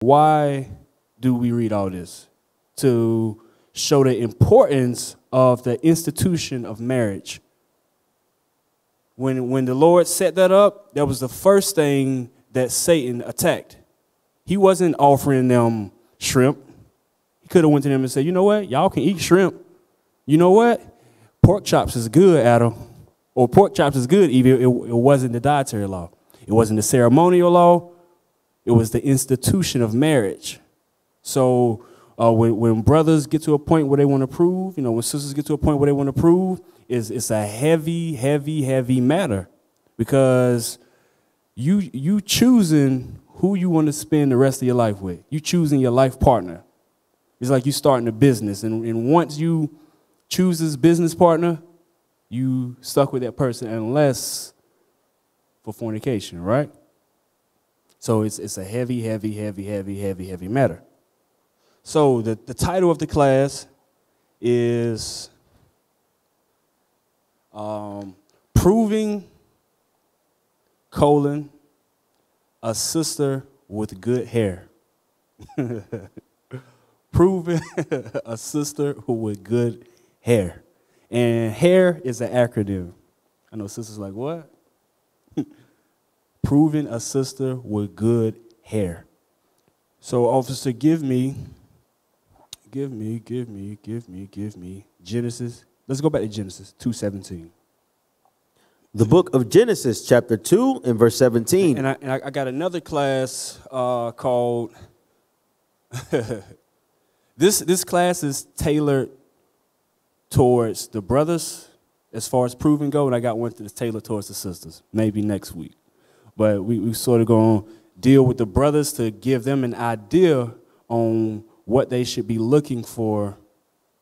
Why do we read all this? To show the importance of the institution of marriage. When, when the Lord set that up, that was the first thing that Satan attacked. He wasn't offering them shrimp. He could have went to them and said, you know what? Y'all can eat shrimp. You know what? Pork chops is good, Adam. Or pork chops is good, even it, it wasn't the dietary law. It wasn't the ceremonial law. It was the institution of marriage. So uh, when, when brothers get to a point where they want to prove, you know, when sisters get to a point where they want to prove, it's, it's a heavy, heavy, heavy matter because you you choosing who you want to spend the rest of your life with. You choosing your life partner. It's like you starting a business, and, and once you choose this business partner, you stuck with that person unless for fornication, right? So it's it's a heavy, heavy, heavy, heavy, heavy, heavy matter. So the, the title of the class is um, Proving colon a sister with good hair. Proving a sister who with good hair. And hair is an acronym. I know sisters like, what? Proving a sister with good hair. So, officer, give me give me, give me, give me, give me. Genesis. Let's go back to Genesis 2.17. The book of Genesis, chapter 2, and verse 17. And I, and I got another class uh, called. this, this class is tailored towards the brothers as far as proving go, and I got one that's tailored towards the sisters, maybe next week. But we, we sort of going to deal with the brothers to give them an idea on what they should be looking for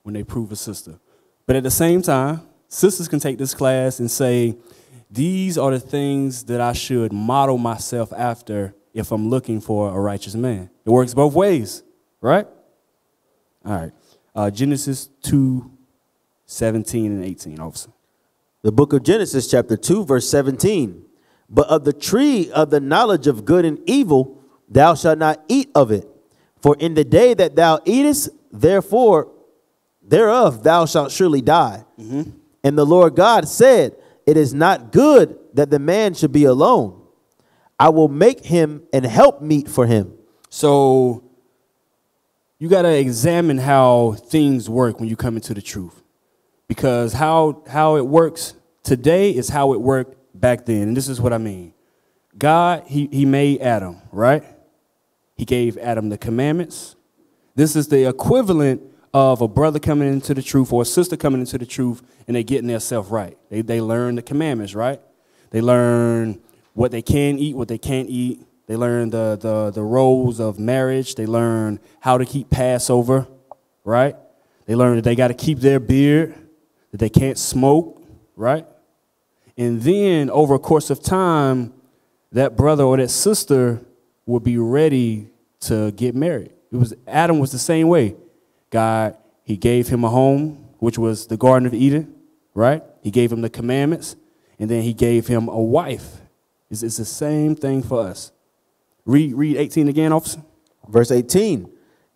when they prove a sister. But at the same time, sisters can take this class and say, these are the things that I should model myself after if I'm looking for a righteous man. It works both ways, right? All right. Uh, Genesis 2 17 and 18, officer. The book of Genesis, chapter 2, verse 17. But of the tree of the knowledge of good and evil, thou shalt not eat of it. For in the day that thou eatest, therefore, thereof thou shalt surely die. Mm-hmm. And the Lord God said, It is not good that the man should be alone. I will make him an help meet for him. So you got to examine how things work when you come into the truth. Because how, how it works today is how it worked back then. And this is what I mean God, He, he made Adam, right? He gave Adam the commandments. This is the equivalent of a brother coming into the truth or a sister coming into the truth and they getting their self right. They, they learn the commandments, right? They learn what they can eat, what they can't eat. They learn the, the, the roles of marriage. They learn how to keep Passover, right? They learn that they got to keep their beard, that they can't smoke, right? And then over a course of time, that brother or that sister would be ready to get married. It was Adam was the same way. God, he gave him a home, which was the Garden of Eden, right? He gave him the commandments, and then he gave him a wife. It's, it's the same thing for us. Read, read 18 again, officer. Verse 18.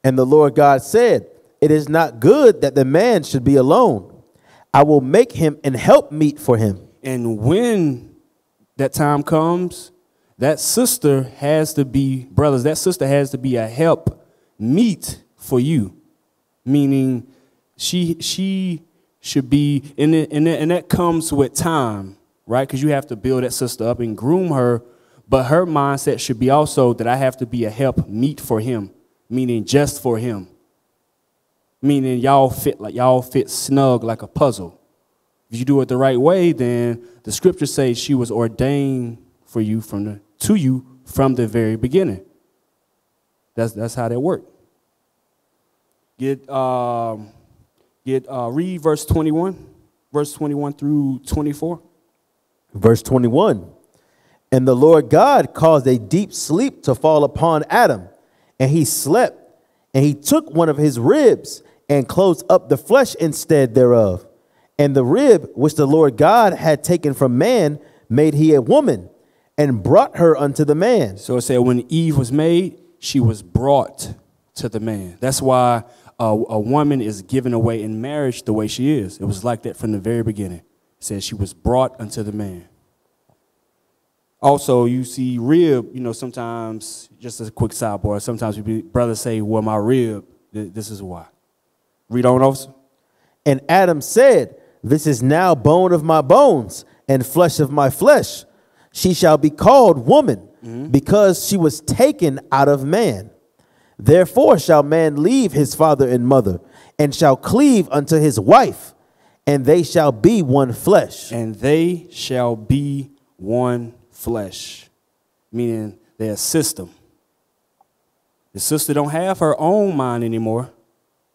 And the Lord God said, It is not good that the man should be alone. I will make him an helpmeet for him. And when that time comes, that sister has to be, brothers, that sister has to be a help meet for you. Meaning she she should be, and, it, and, it, and that comes with time, right? Because you have to build that sister up and groom her. But her mindset should be also that I have to be a help meet for him, meaning just for him. Meaning y'all fit like y'all fit snug like a puzzle. If you do it the right way, then the scripture says she was ordained for you from the to you from the very beginning. That's, that's how that worked. Get, um, get uh, read verse 21, verse 21 through 24. Verse 21 And the Lord God caused a deep sleep to fall upon Adam, and he slept. And he took one of his ribs and closed up the flesh instead thereof. And the rib which the Lord God had taken from man made he a woman and brought her unto the man. So it said when Eve was made, she was brought to the man. That's why a, a woman is given away in marriage the way she is. It was like that from the very beginning. It says she was brought unto the man. Also, you see rib, you know, sometimes, just a quick sidebar, sometimes we be, brothers say, well, my rib, th- this is why. Read on, officer. And Adam said, This is now bone of my bones and flesh of my flesh. She shall be called woman mm-hmm. because she was taken out of man. Therefore shall man leave his father and mother and shall cleave unto his wife, and they shall be one flesh. And they shall be one flesh, meaning they're system. The sister don't have her own mind anymore.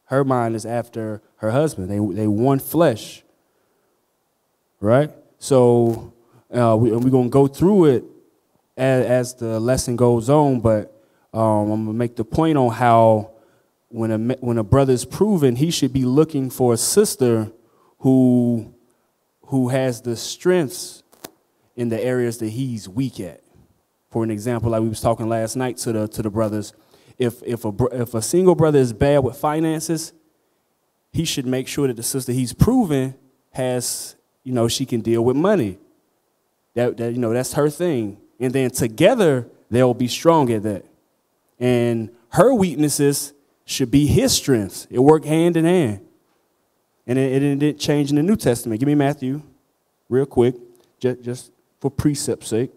Her mind is after her husband. They they one flesh. Right? So uh, we, we're gonna go through it as, as the lesson goes on, but um, I'm gonna make the point on how when a when a brother is proven, he should be looking for a sister who who has the strengths in the areas that he's weak at. For an example, like we was talking last night to the to the brothers, if if a if a single brother is bad with finances, he should make sure that the sister he's proven has you know she can deal with money. That that you know that's her thing, and then together they'll be strong at that. And her weaknesses should be his strengths. It worked hand in hand. And it, it didn't change in the New Testament. Give me Matthew, real quick, just, just for precept's sake.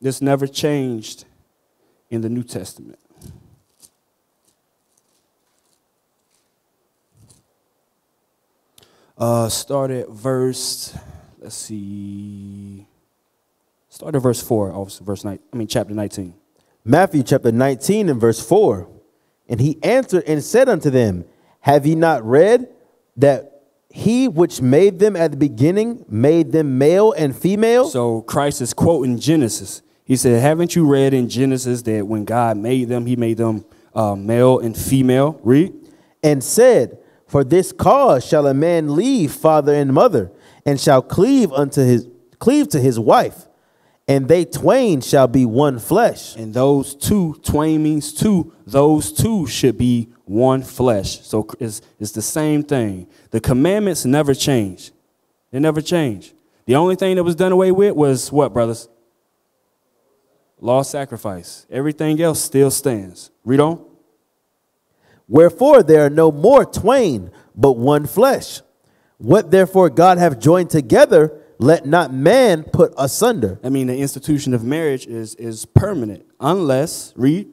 This never changed in the New Testament. Uh, start at verse, let's see, start at verse 4, officer, verse 9, I mean, chapter 19. Matthew chapter 19 and verse 4. And he answered and said unto them, Have ye not read that he which made them at the beginning made them male and female? So Christ is quoting Genesis. He said, Haven't you read in Genesis that when God made them, he made them uh, male and female? Read. and said, For this cause shall a man leave father and mother, and shall cleave unto his cleave to his wife, and they twain shall be one flesh. And those two, twain means two, those two should be one flesh. So it's, it's the same thing. The commandments never change. They never change. The only thing that was done away with was what, brothers? Law sacrifice. Everything else still stands. Read on. Wherefore there are no more twain, but one flesh. What therefore God hath joined together, let not man put asunder. I mean, the institution of marriage is, is permanent, unless, read,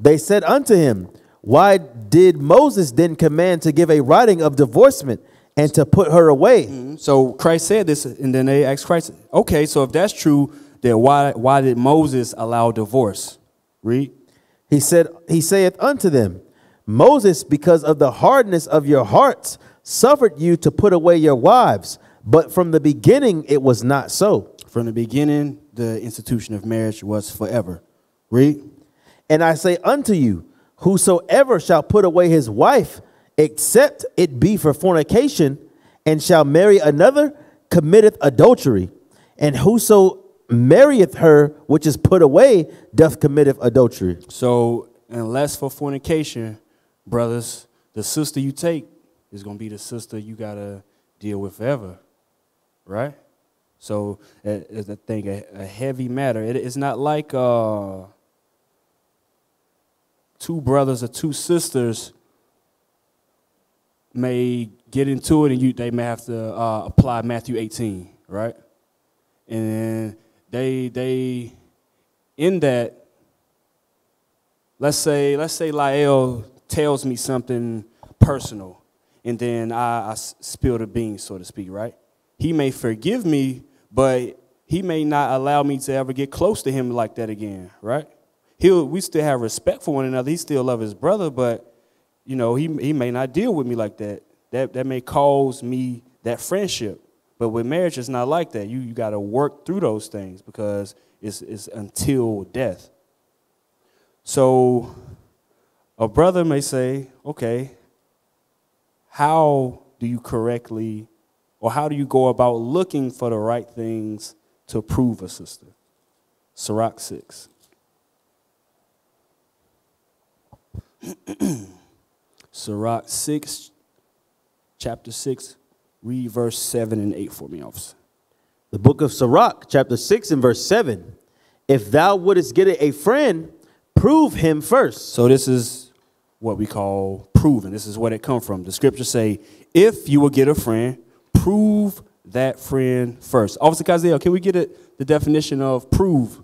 They said unto him, Why did Moses then command to give a writing of divorcement and to put her away? Mm-hmm. So Christ said this, and then they asked Christ, okay, so if that's true, then why, why did Moses allow divorce? Read. He said, He saith unto them, Moses, because of the hardness of your hearts, suffered you to put away your wives, but from the beginning it was not so. From the beginning, the institution of marriage was forever. Read. And I say unto you, whosoever shall put away his wife, except it be for fornication, and shall marry another, committeth adultery. And whoso marrieth her which is put away, doth committeth adultery. So, unless for fornication, brothers, the sister you take is going to be the sister you got to deal with forever. Right? So, it's a thing, a, heavy matter. It- it's not like uh, two brothers or two sisters may get into it and you they may have to uh, apply Matthew 18, right? And they they in that let's say let's say Lael tells me something personal and then I, I spill the beans so to speak right? He may forgive me but he may not allow me to ever get close to him like that again right? He'll we still have respect for one another. He still love his brother but you know he, he may not deal with me like that. That that may cause me that friendship. But with marriage it's not like that. You you got to work through those things because it's it's until death. So a brother may say, okay, how do you correctly, or how do you go about looking for the right things to prove a sister? Sirach 6. Sirach 6, chapter 6, read verse 7 and 8 for me, officer. The book of Sirach, chapter 6 and verse 7. If thou wouldest get a friend, prove him first. So this is what we call proven. This is what it come from. The scriptures say, if you will get a friend, prove that friend first. Officer Kaziel, can we get it, the definition of prove?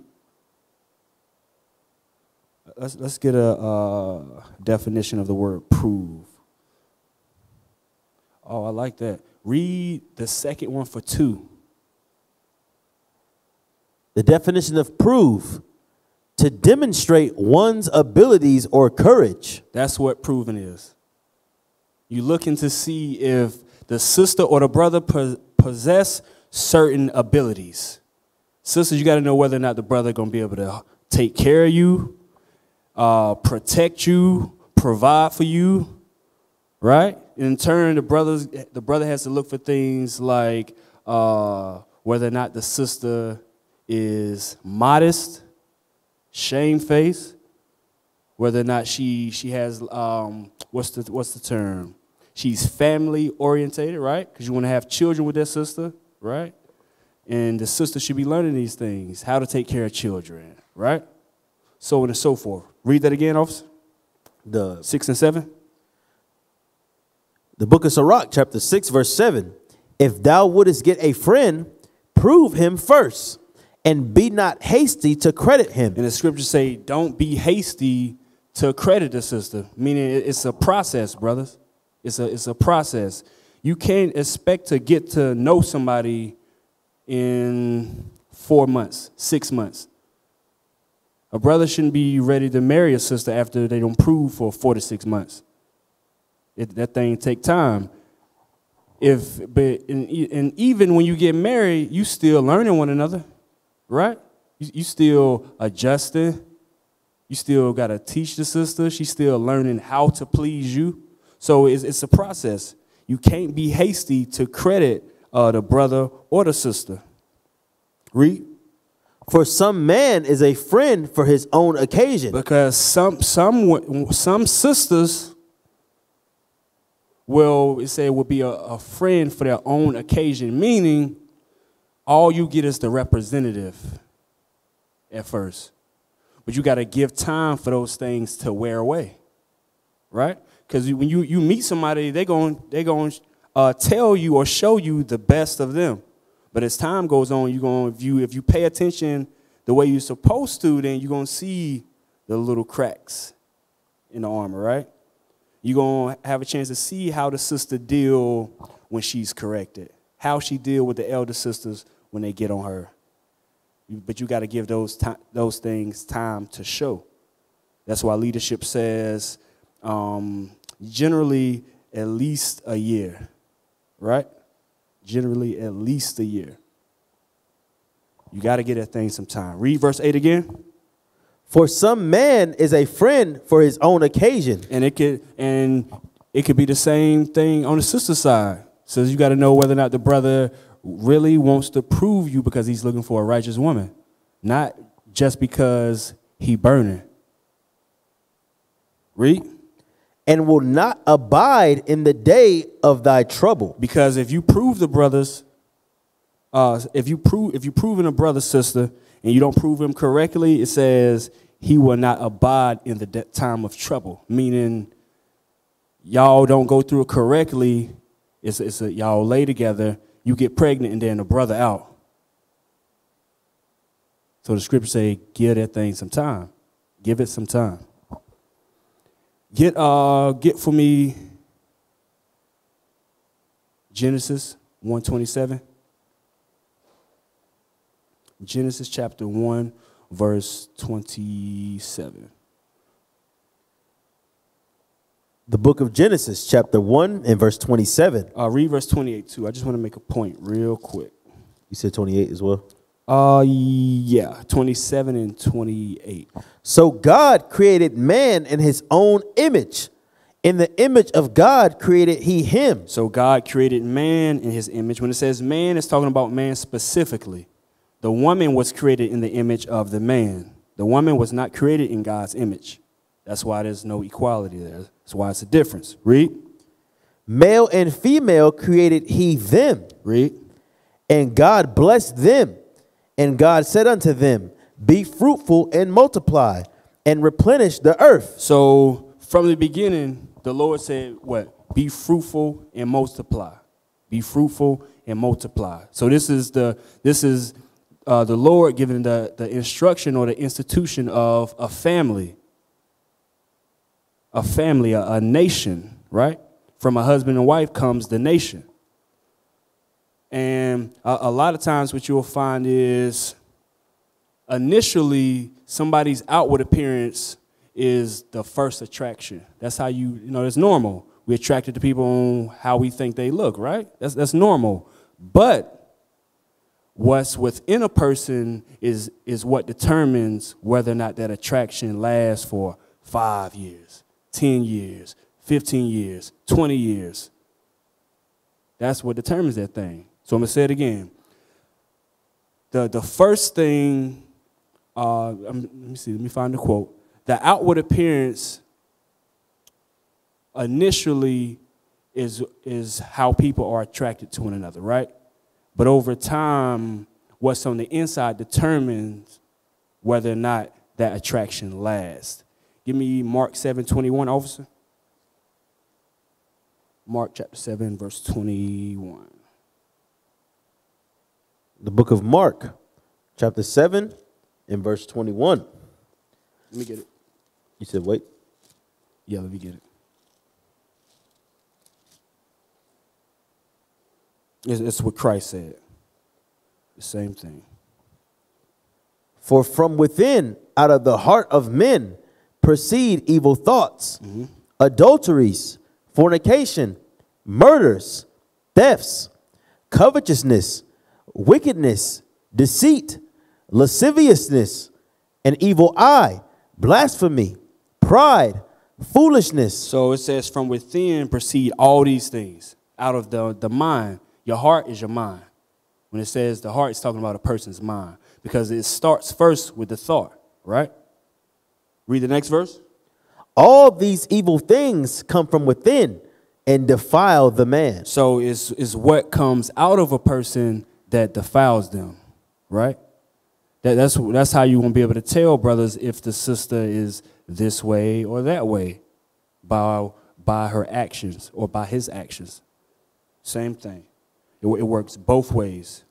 Let's, let's get a uh, definition of the word prove. Oh, I like that. Read the second one for two. The definition of prove to demonstrate one's abilities or courage. That's what proven is. You're looking to see if the sister or the brother possess certain abilities. Sisters, you got to know whether or not the brother going to be able to take care of you, uh, protect you, provide for you, right? In turn, the brothers, the brother has to look for things like uh, whether or not the sister is modest, shamefaced, whether or not she she has um, what's the what's the term? She's family orientated, right? Because you want to have children with that sister, right? And the sister should be learning these things, how to take care of children, right? So on and so forth. Read that again, officer. The, Six and seven. the book of Sirach, chapter 6, verse 7. If thou wouldest get a friend, prove him first, and be not hasty to credit him. And the scriptures say, don't be hasty to credit the sister. Meaning it's a process, brothers. It's a it's a process. You can't expect to get to know somebody in four months, six months. A brother shouldn't be ready to marry a sister after they don't prove for four to six months. It, that thing take time. If but and, and even when you get married, you still learning one another, right? You, you still adjusting. You still got to teach the sister. She's still learning how to please you. So it's, it's a process. You can't be hasty to credit uh, the brother or the sister. Read. For some man is a friend for his own occasion. Because some some some sisters will it say will be a, a friend for their own occasion, meaning all you get is the representative at first. But you got to give time for those things to wear away, right? Because when you, you meet somebody, they're going they going uh, tell you or show you the best of them. But as time goes on, you're going if you if you pay attention the way you're supposed to, then you're going to see the little cracks in the armor, right? You're going to have a chance to see how the sister deal when she's corrected, how she deal with the elder sisters when they get on her. But you got to give those those things time to show. That's why leadership says um, generally at least a year, right? Generally at least a year. You got to get that thing some time. Read verse 8 again. For some man is a friend for his own occasion. And it could and it could be the same thing on the sister side. So you got to know whether or not the brother really wants to prove you because he's looking for a righteous woman, not just because he burning. Read. and will not abide in the day of thy trouble. Because if you prove the brothers, uh, if you prove if you proven a brother sister and you don't prove him correctly, it says he will not abide in the de- time of trouble. Meaning, y'all don't go through it correctly. It's it's a y'all lay together. You get pregnant and then the brother out. So the scripture say, give that thing some time. Give it some time. Get uh get for me Genesis 127. Genesis chapter 1, verse 27. The book of Genesis, chapter 1 and verse 27. Uh, read verse 28 too. I just want to make a point real quick. You said 28 as well. Uh, yeah, 27 and 28. So God created man in his own image. In the image of God created he him. So God created man in his image. When it says man, it's talking about man specifically. the woman was created in the image of the man. The woman was not created in God's image. That's why there's no equality there. That's why it's a difference. Read. Male and female created he them, Read. and God blessed them. And God said unto them, Be fruitful and multiply, and replenish the earth. So from the beginning, the Lord said, What? Be fruitful and multiply. Be fruitful and multiply. So this is the this is uh, the Lord giving the, the instruction or the institution of a family. A family, a, a nation, right? From a husband and wife comes the nation. And a, a lot of times, what you'll find is initially somebody's outward appearance is the first attraction. That's how you, you know, it's normal. We're attracted to people on how we think they look, right? That's, that's normal. But what's within a person is, is what determines whether or not that attraction lasts for five years, 10 years, 15 years, 20 years. That's what determines that thing. So I'm going to say it again. The, the first thing, uh, let me see, let me find the quote. The outward appearance initially is, is how people are attracted to one another, right? But over time, what's on the inside determines whether or not that attraction lasts. Give me Mark 7 21, officer. Mark chapter 7, verse 21. The book of Mark, chapter 7, and verse 21. Let me get it. You said, Wait. Yeah, let me get it. It's, it's what Christ said. The same thing. For from within, out of the heart of men, proceed evil thoughts, adulteries, fornication, murders, thefts, covetousness, wickedness, deceit, lasciviousness, an evil eye, blasphemy, pride, foolishness. So it says, from within proceed all these things out of the, the mind. Your heart is your mind. When it says the heart, it's talking about a person's mind because it starts first with the thought, right? Read the next verse. All these evil things come from within and defile the man. So it's, it's what comes out of a person that defiles them, right? That, that's, that's how you won't be able to tell, brothers, if the sister is this way or that way by, by her actions or by his actions. Same thing. It, it works both ways.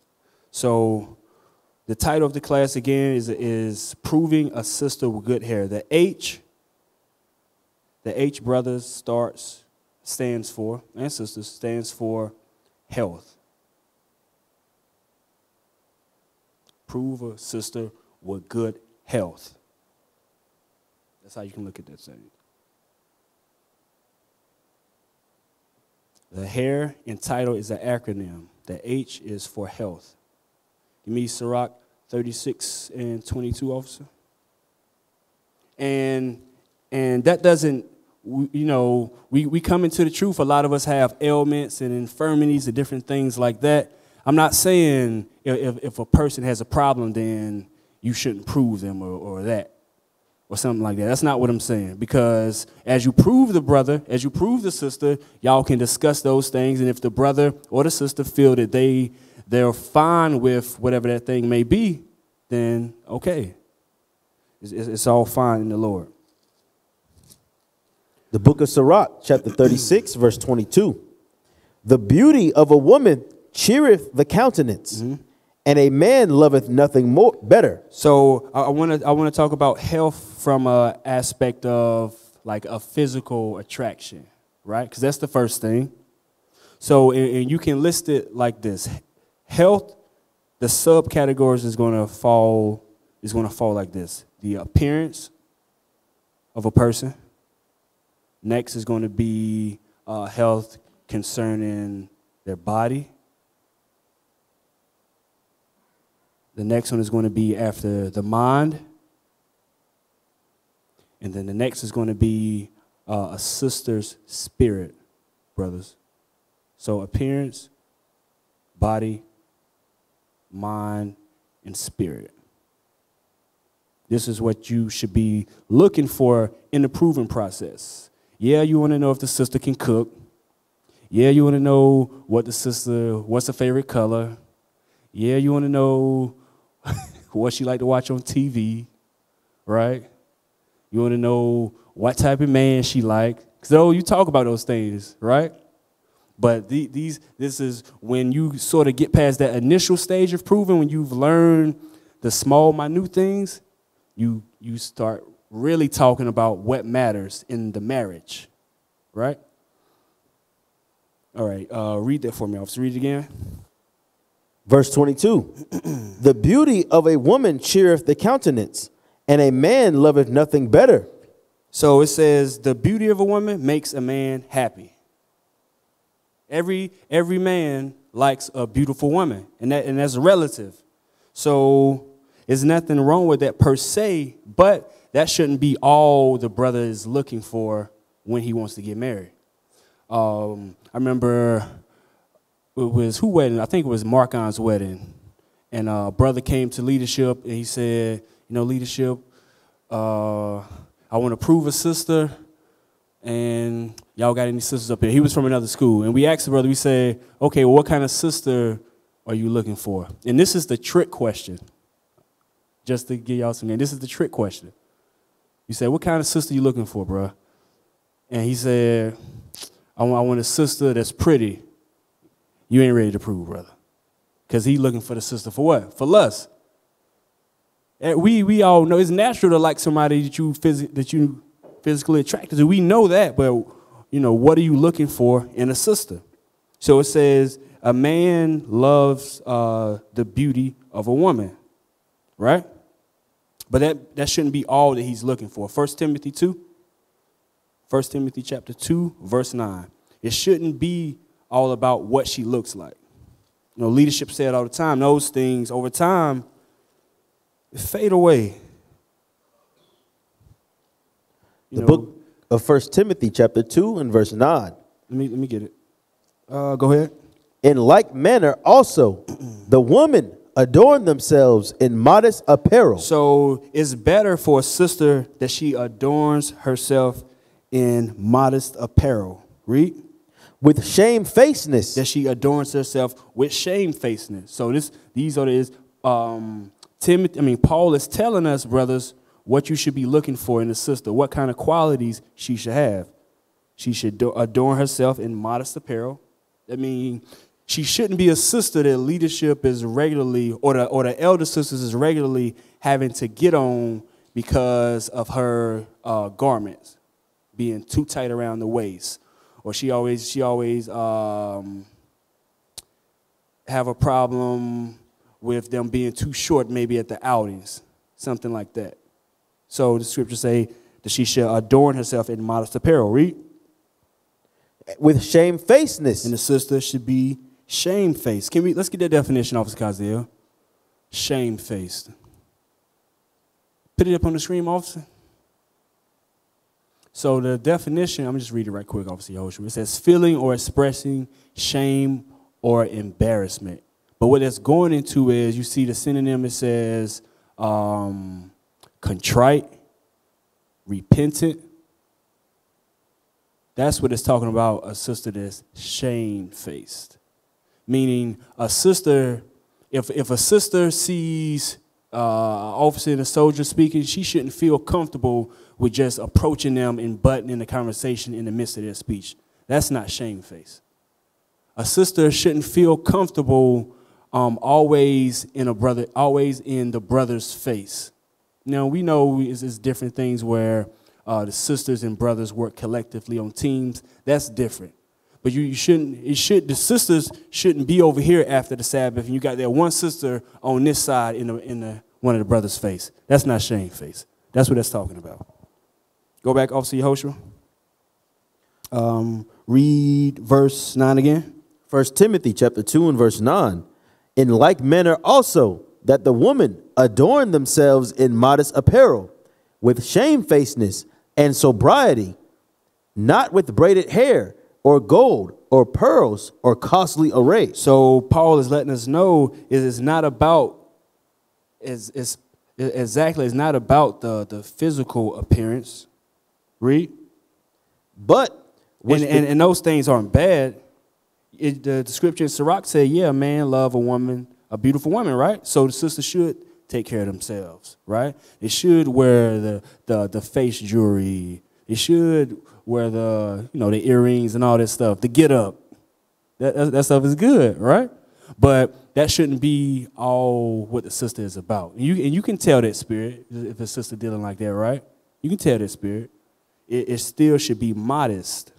So the title of the class again is, is Proving a Sister with Good Hair. The H, the H, brothers, starts, stands for, and sisters, stands for health. Prove a sister with good health. That's how you can look at that thing. The hair in title is an acronym. The H is for health. Give me Sirach 36 and 22, officer. And and that doesn't you know we, we come into the truth. A lot of us have ailments and infirmities and different things like that. I'm not saying if, if- if a person has a problem then you shouldn't prove them or, or that or something like that. That's not what i'm saying because as you prove the brother as you prove the sister y'all can discuss those things. And if the brother or the sister feel that they they're fine with whatever that thing may be then okay it's, it's all fine in the lord The book of Sirach, chapter 36, verse 22. The beauty of a woman cheereth the countenance, mm-hmm. and a man loveth nothing more better. So I want to I want to talk about health from a aspect of like a physical attraction, right? Because that's the first thing. So and, and you can list it like this: health. The subcategories is going to fall is going to fall like this: the appearance of a person. Next is going to be uh, health concerning their body. The next one is going to be after the mind. And then the next is going to be uh, a sister's spirit, brothers. So appearance, body, mind, and spirit. This is what you should be looking for in the proving process. Yeah, you want to know if the sister can cook. Yeah, you want to know what the sister, what's her favorite color. Yeah, you want to know what she like to watch on TV, right? You want to know what type of man she like. Because oh, you talk about those things, right? But the, these, this is when you sort of get past that initial stage of proving, when you've learned the small, minute things, you, you start really talking about what matters in the marriage, right? All right, uh, read that for me, officer. Read it again. Verse 22 The beauty of a woman cheereth the countenance, and a man loveth nothing better. So it says, the beauty of a woman makes a man happy. Every, every man likes a beautiful woman, and, that, and that's a relative. So there's nothing wrong with that per se, but that shouldn't be all the brother is looking for when he wants to get married. Um, I remember it was who wedding? I think it was Markon's wedding. And uh, brother came to leadership and he said, you know, leadership, uh, I want to prove a sister. And y'all got any sisters up here? He was from another school. And we asked the brother, we said, okay, well, what kind of sister are you looking for? And this is the trick question. Just to give y'all some name. This is the trick question. You say, what kind of sister you looking for, bro? And he said, I want, I want a sister that's pretty. You ain't ready to prove, brother. Because he looking for the sister for what? For lust. And we, we all know it's natural to like somebody that you, phys- that you physically attracted to. We know that, but you know, what are you looking for in a sister? So it says, a man loves uh, the beauty of a woman, right? But that, that shouldn't be all that he's looking for. 1 Timothy 2, 1 Timothy chapter 2, verse 9. It shouldn't be all about what she looks like. You know, leadership said all the time, those things over time fade away. You The know, book of First Timothy, chapter 2, and verse 9. Let me, let me get it. Uh, go ahead. In like manner, also, the women adorn themselves in modest apparel. So it's better for a sister that she adorns herself in modest apparel. Read. with shamefacedness That she adorns herself with shamefacedness. So this, these are the um, Timothy. I mean, Paul is telling us, brothers, what you should be looking for in a sister. What kind of qualities she should have. She should adorn herself in modest apparel. I mean, she shouldn't be a sister that leadership is regularly, or the or the elder sisters is regularly having to get on because of her uh, garments being too tight around the waist, or she always she always um, have a problem with them being too short, maybe at the outings, something like that. So the scriptures say that she shall adorn herself in modest apparel. Read. with shamefacedness. And the sister should be shamefaced. Can we let's get that definition, Officer Kaziel? Shamefaced. Put it up on the screen, officer. So the definition, I'm just reading right quick, Officer Yoshua. It says feeling or expressing shame or embarrassment. But what that's going into is you see the synonym, it says um, contrite, repentant, that's what it's talking about a sister that's shamefaced. Meaning a sister, if, if a sister sees uh, an officer and a soldier speaking, she shouldn't feel comfortable with just approaching them and buttoning the conversation in the midst of their speech. That's not shamefaced. A sister shouldn't feel comfortable um, always in a brother, always in the brother's face. Now we know it's, it's different things where uh, the sisters and brothers work collectively on teams. That's different. But you, you shouldn't. It should. The sisters shouldn't be over here after the Sabbath, and you got that one sister on this side in the in the one of the brothers' face. That's not shame face. That's what that's talking about. Go back, Officer Yehoshua. Um, read verse nine again. First Timothy chapter 2 and verse 9. In like manner also that the women adorn themselves in modest apparel, with shamefacedness and sobriety, not with braided hair or gold or pearls or costly array. So Paul is letting us know it is not about is is exactly it's not about the the physical appearance. Read. But And, and, and those things aren't bad. It, the, scripture in Sirach said, yeah, a man love a woman, a beautiful woman, right? So the sister should take care of themselves, right? They should wear the, the, the face jewelry. They should wear the, you know, the earrings and all that stuff, the get up. That, that, stuff is good, right? But that shouldn't be all what the sister is about. And you, and you can tell that spirit if a sister dealing like that, right? You can tell that spirit. It, it still should be modest.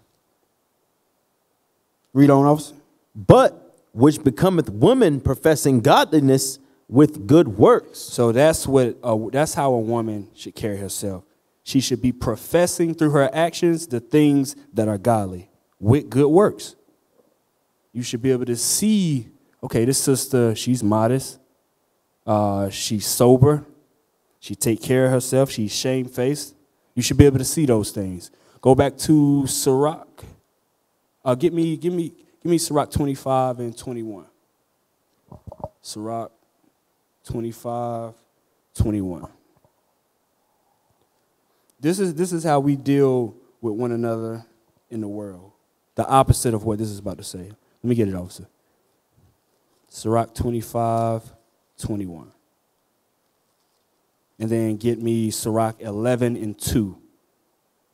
Read on, officer. but which becometh woman professing godliness with good works. So that's what uh, that's how a woman should carry herself. She should be professing through her actions the things that are godly with good works. You should be able to see, okay, this sister, she's modest, uh, she's sober, she take care of herself, she's shamefaced. You should be able to see those things. Go back to Sirach. Uh, get me, give me, give me Sirach 25 and 21. Sirach 25, 21. This is, this is how we deal with one another in the world. The opposite of what this is about to say. Let me get it, officer. Sirach 25, 21. And then get me Sirach 11 and 2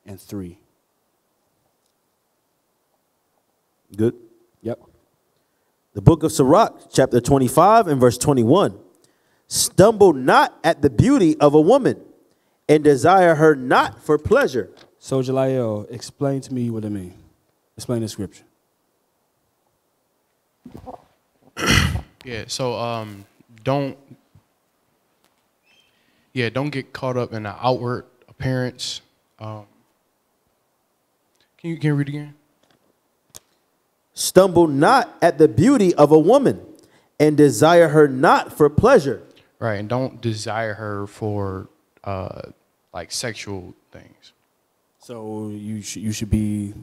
and 3. Good. Yep. The book of Sirach, chapter 25 and verse 21. Stumble not at the beauty of a woman, and desire her not for pleasure. So, Jalael, explain to me what it means. Explain the scripture. Yeah, so um don't yeah, don't get caught up in the outward appearance. Um Can you can you read again? Stumble not at the beauty of a woman, and desire her not for pleasure. Right, and don't desire her for uh like sexual things. So you should you should be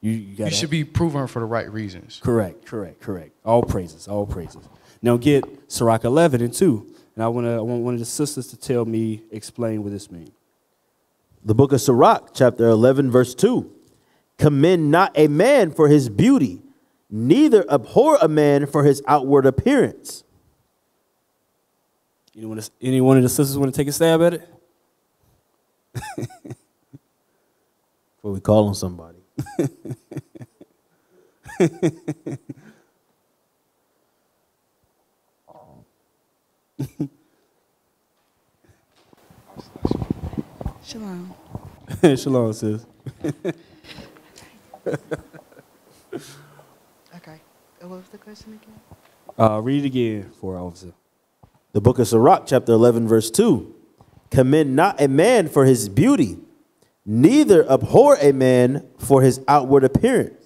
you, you, gotta, You should be proving her for the right reasons. correct, correct, correct. All praises, all praises. Now get Sirach 11 and 2. And I, wanna, I want one of the sisters to tell me, explain what this means. The book of Sirach, chapter 11, verse 2. Commend not a man for his beauty, neither abhor a man for his outward appearance. Anyone, any one of the sisters want to take a stab at it? Before we call on somebody. Shalom. Shalom, sis. Okay. Uh, What was the question again? Uh, read it again for officer. The book of Sirach, chapter 11, verse 2. Commend not a man for his beauty, neither abhor a man for his outward appearance.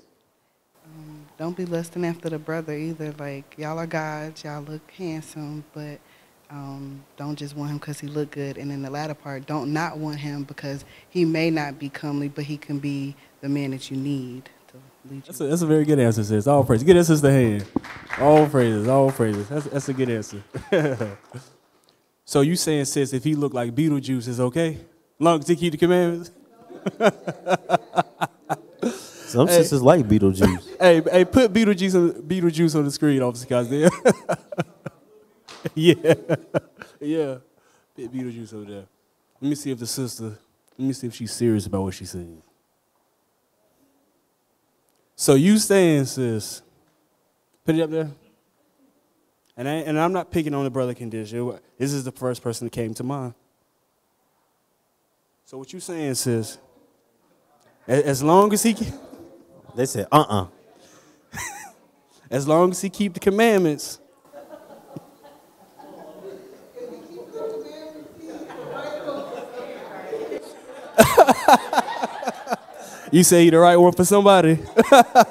Don't be lusting after the brother either. Like y'all are gods, y'all look handsome, but um, don't just want him because he look good. And in the latter part, don't not want him because he may not be comely, but he can be the man that you need to lead you. That's a, that's a very good answer, sis. All praises. Get us sister hand. All praises, all praises. That's, that's a good answer. so you saying, sis, if he look like Beetlejuice, is okay? Long as he keep the commandments? Some sisters like Beetlejuice. hey, hey, put Beetlejuice on, Beetlejuice on the screen, Officer Cosdale. yeah, yeah. Put Beetlejuice over there. Let me see if the sister. Let me see if she's serious about what she's saying. So you saying, sis? Put it up there. And I, and I'm not picking on the brother condition. This is the first person that came to mind. So what you saying, sis? As long as he. They said, uh uh As long as he keep the commandments. you say he the right one for somebody.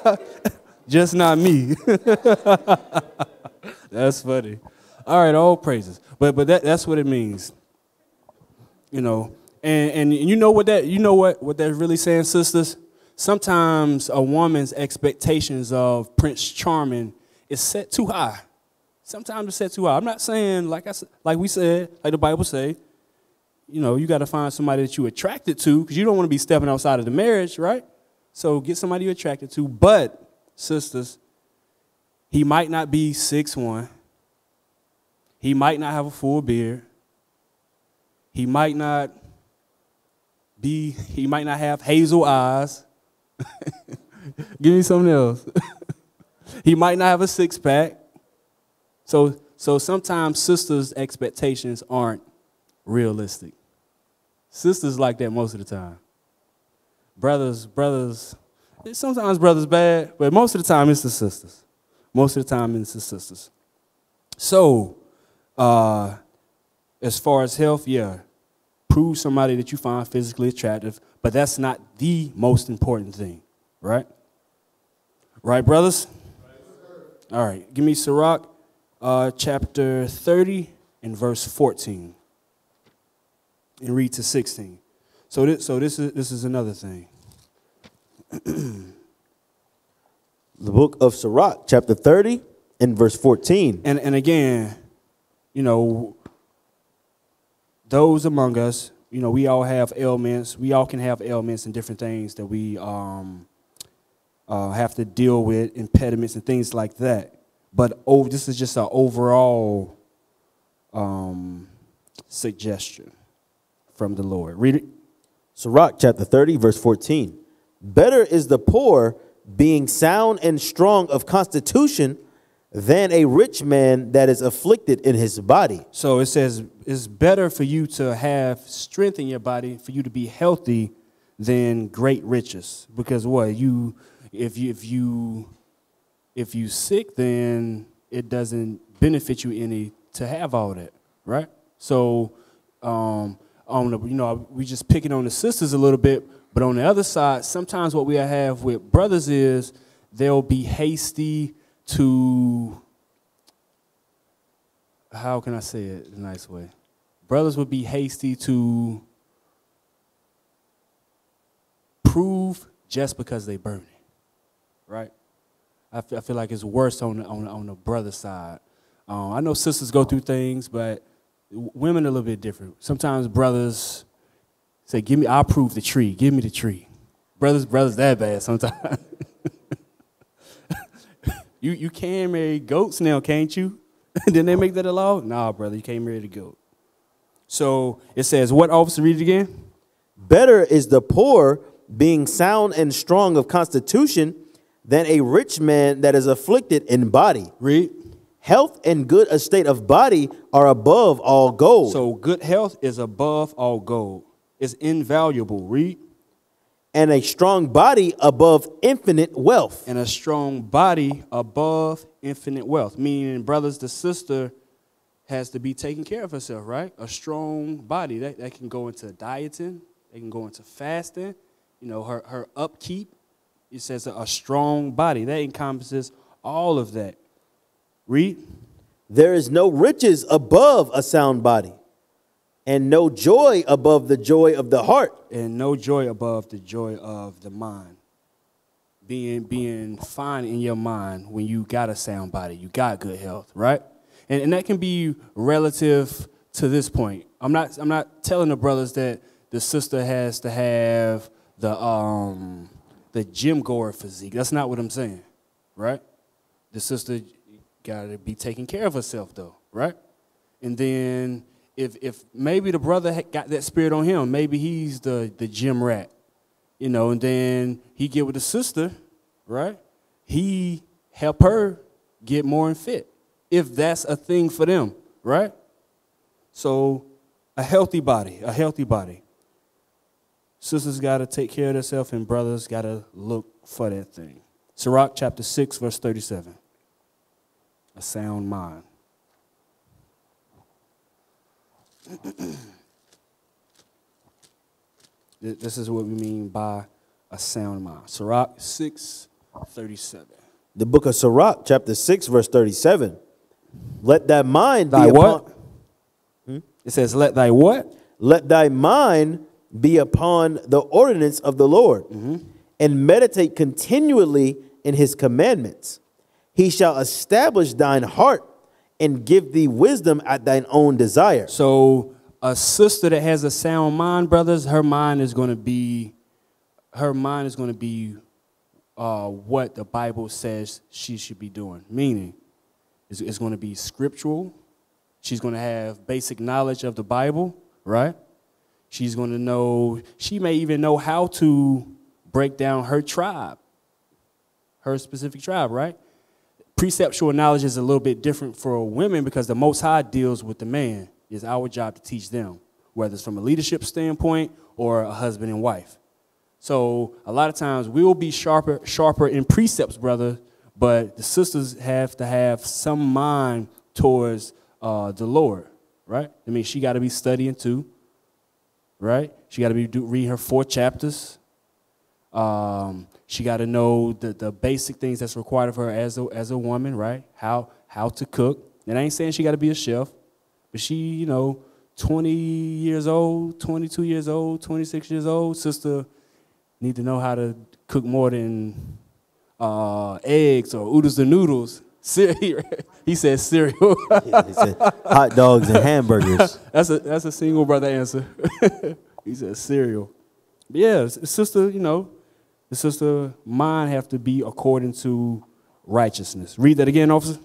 Just not me. that's funny. All right, all praises. But but that, that's what it means. You know. And and you know what that you know what what that's really saying, sisters? Sometimes a woman's expectations of Prince Charming is set too high. Sometimes it's set too high. I'm not saying like I like we said, like the Bible say, you know, you got to find somebody that you're attracted to because you don't want to be stepping outside of the marriage, right? So get somebody you're attracted to. But sisters, he might not be six one. He might not have a full beard. He might not be. He might not have hazel eyes. Give me something else. he might not have a six pack. So so sometimes sisters' expectations aren't realistic. Sisters like that most of the time. Brothers, brothers, sometimes brothers bad, but most of the time it's the sisters. Most of the time it's the sisters. So, uh, as far as health, yeah, prove somebody that you find physically attractive, but that's not the most important thing, right? Right, brothers? All right, give me Sirach uh, chapter 30 and verse 14 and read to 16. So this, so this is this is another thing. The book of Sirach, chapter 30 and verse 14. And and again, you know, those among us, you know, we all have ailments. We all can have ailments and different things that we um, uh, have to deal with, impediments and things like that. But oh, this is just an overall um, suggestion from the Lord. Read it. Sirach chapter 30, verse 14. Better is the poor being sound and strong of constitution than a rich man that is afflicted in his body. So it says it's better for you to have strength in your body, for you to be healthy, than great riches. Because what you, if you, if you, if you sick, then it doesn't benefit you any to have all that, right? So, um, on the, you know, we just picking on the sisters a little bit, but on the other side, sometimes what we have with brothers is they'll be hasty to how can I say it in a nice way? Brothers would be hasty to prove just because they burn it, right? I feel, like it's worse on the, on, the- on the brother side. Um, I know sisters go through things, but women are a little bit different. Sometimes brothers say, "Give me, I'll prove the tree. Give me the tree." Brothers, brothers, that bad sometimes. you you can marry goats now, can't you? Didn't they make that a law? Nah, brother, you can't marry the goat. So it says, what officer? Read it again. Better is the poor being sound and strong of constitution than a rich man that is afflicted in body. Read. Health and good estate of body are above all gold. So good health is above all gold. It's invaluable. Read. and a strong body above infinite wealth. And a strong body above infinite wealth. Meaning, brothers, the sister has to be taking care of herself, right? A strong body that, that can go into dieting, they can go into fasting, you know, her, her upkeep. It says a, a strong body. That encompasses all of that. Read. There is no riches above a sound body, and no joy above the joy of the heart. and no joy above the joy of the mind. Being being fine in your mind when you got a sound body, you got good health, right? And and that can be relative to this point. I'm not I'm not telling the brothers that the sister has to have the um the gym goer physique. That's not what I'm saying, right? The sister got to be taking care of herself though, right? And then if if maybe the brother got that spirit on him, maybe he's the the gym rat, you know, and then he get with the sister, right? He help her get more and fit, if that's a thing for them, right? So a healthy body, a healthy body. Sisters got to take care of themselves, and brothers got to look for that thing. Sirach chapter 6, verse 37. A sound mind. This is what we mean by a sound mind. Sirach 6, 37. The book of Sirach, chapter 6, verse 37. Let thy mind be Thy upon, what? It says, let thy what? let thy mind be upon the ordinance of the Lord, mm-hmm. and meditate continually in his commandments. He shall establish thine heart, and give thee wisdom at thine own desire. So a sister that has a sound mind, brothers, her mind is going to be, her mind is going to be uh, what the Bible says she should be doing. Meaning, it's, it's going to be scriptural. She's going to have basic knowledge of the Bible, right? She's going to know. She may even know how to break down her tribe, her specific tribe, right? Preceptual knowledge is a little bit different for women because the Most High deals with the man. It's our job to teach them, whether it's from a leadership standpoint or a husband and wife. So a lot of times we'll be sharper, sharper in precepts, brother, but the sisters have to have some mind towards uh, the Lord, right? I mean, she got to be studying too, right? She got to be do, read her four chapters. Um, she got to know the, the basic things that's required of her as a, as a woman, right? How how to cook. And I ain't saying she got to be a chef, but she, you know, 20 years old, 22 years old, 26 years old, sister need to know how to cook more than uh, eggs or oodles and noodles. he said cereal. Yeah, he said hot dogs and hamburgers. that's a that's a single brother answer. he said cereal. But yeah, sister, you know, the sister mind have to be according to righteousness. Read that again, officer.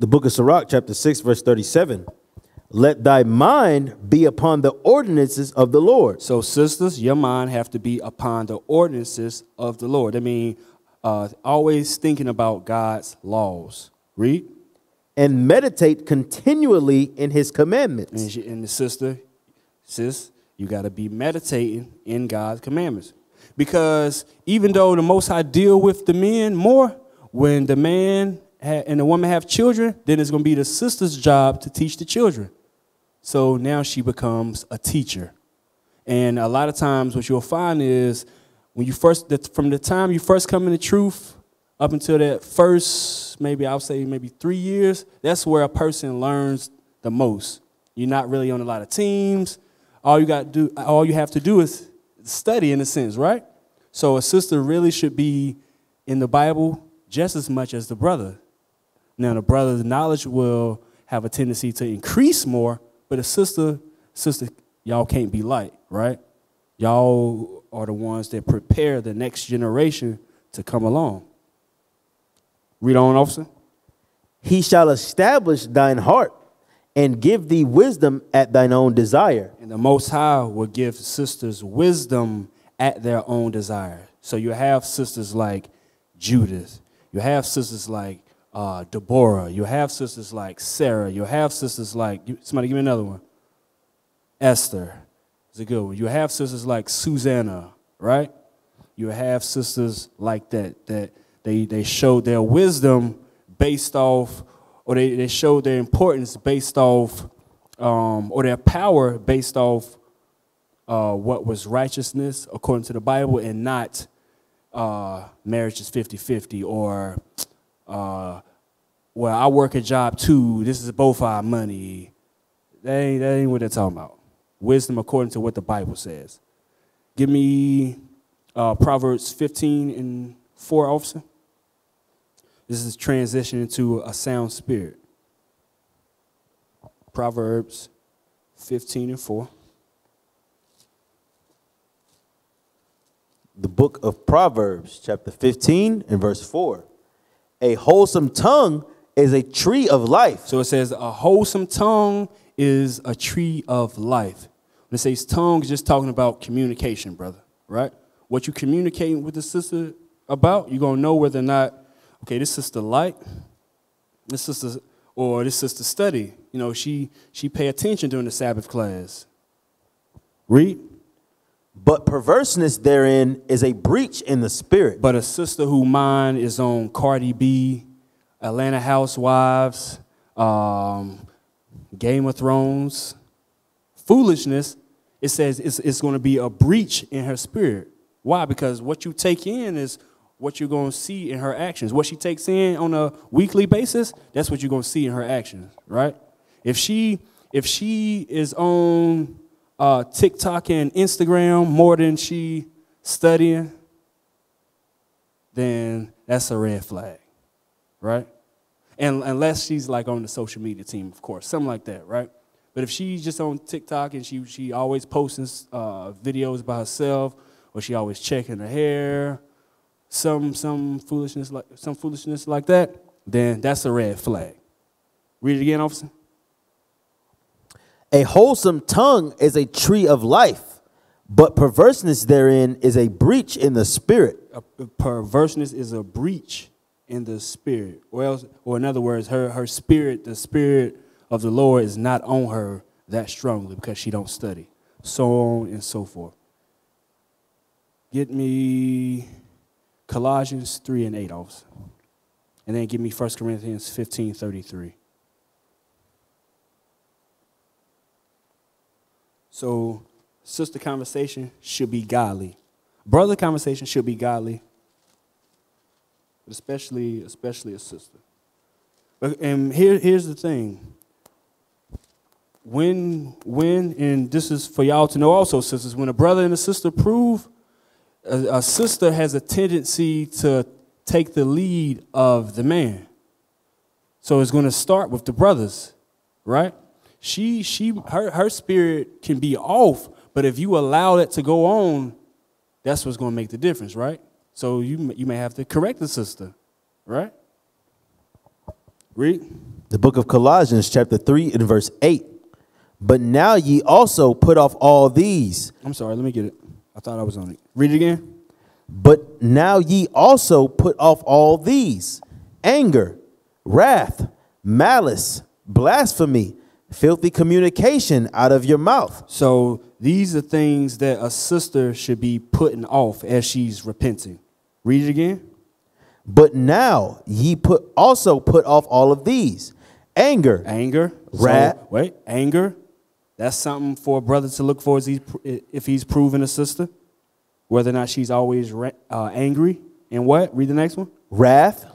The book of Sirach, chapter 6, verse 37. Let thy mind be upon the ordinances of the Lord. So, sisters, your mind have to be upon the ordinances of the Lord. I mean, uh, always thinking about God's laws. Read. And meditate continually in his commandments. And, she, and the sister, sis, you got to be meditating in God's commandments. Because even though the Most High deal with the men more, when the man and the woman have children, then it's going to be the sister's job to teach the children. So now she becomes a teacher. And a lot of times, what you'll find is when you first, from the time you first come into truth up until that first, maybe I'll say maybe three years, that's where a person learns the most. You're not really on a lot of teams. All you got to do, all you have to do is study in a sense, right? So a sister really should be in the Bible just as much as the brother. Now the brother's knowledge will have a tendency to increase more, but a sister, sister, y'all can't be light, right? Y'all are the ones that prepare the next generation to come along. Read on, officer. He shall establish thine heart and give thee wisdom at thine own desire. And the Most High will give sisters wisdom at their own desire. So you have sisters like Judith. You have sisters like uh, Deborah. You have sisters like Sarah. You have sisters like, somebody give me another one. Esther. is a good one. You have sisters like Susanna, right? You have sisters like that, that they, they showed their wisdom based off, or they, they showed their importance based off, um, or their power based off uh, what was righteousness according to the Bible and not uh, marriage is 50 50 or, uh, well, I work a job too. This is both our money. That ain't, that ain't what they're talking about. Wisdom according to what the Bible says. Give me uh, Proverbs 15 and 4, officer. This is transition into a sound spirit. Proverbs 15 and 4. The book of Proverbs, chapter 15 and verse 4. A wholesome tongue is a tree of life. So it says, a wholesome tongue is a tree of life. When it says tongue, it's just talking about communication, brother, right? What you communicating with the sister about, you're gonna know whether or not, okay, this sister light, this sister, or this sister study. You know, she she pay attention during the Sabbath class. Read. But perverseness therein is a breach in the spirit. But a sister who mind is on Cardi B, Atlanta Housewives, um, Game of Thrones, foolishness, it says it's, it's going to be a breach in her spirit. Why? Because what you take in is what you're going to see in her actions. What she takes in on a weekly basis, that's what you're going to see in her actions, right? If she if she is on uh, TikTok and Instagram more than she studying, then that's a red flag, right? And unless she's like on the social media team, of course, something like that, right? But if she's just on TikTok and she she always posting uh, videos by herself, or she always checking her hair, some some foolishness like some foolishness like that, then that's a red flag. Read it again, officer. A wholesome tongue is a tree of life, but perverseness therein is a breach in the spirit. A perverseness is a breach in the spirit. Or else, or in other words, her her spirit, the spirit of the Lord is not on her that strongly because she don't study. So on and so forth. Get me Colossians 3 and 8 officer. And then give me 1 Corinthians 15, 33. So, sister conversation should be godly. Brother conversation should be godly, but especially, especially a sister. And here, here's the thing. When, when, and this is for y'all to know also, sisters, when a brother and a sister prove, a, a sister has a tendency to take the lead of the man. So it's going to start with the brothers, right? she she her her spirit can be off, but if you allow that to go on, that's what's going to make the difference, right? So you you may have to correct the sister, right? Read the book of Colossians, chapter three, and verse eight. But now ye also put off all these. I'm sorry, let me get it. I thought I was on it. Read it again. But now ye also put off all these anger, wrath, malice, blasphemy, filthy communication out of your mouth. So these are things that a sister should be putting off as she's repenting. Read it again. But now ye put also put off all of these anger, anger, wrath. So, wait, anger. That's something for a brother to look for if he's, if he's proven a sister, whether or not she's always uh, angry. And what? Read the next one. Wrath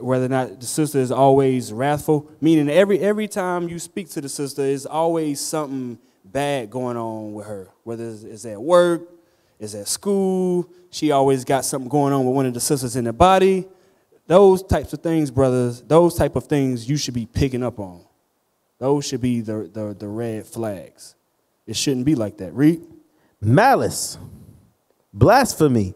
whether or not the sister is always wrathful, meaning every every time you speak to the sister, is always something bad going on with her. Whether it's, it's at work, it's at school, she always got something going on with one of the sisters in the body. Those types of things, brothers, those type of things you should be picking up on. Those should be the, the, the red flags. It shouldn't be like that. Read. Malice, blasphemy,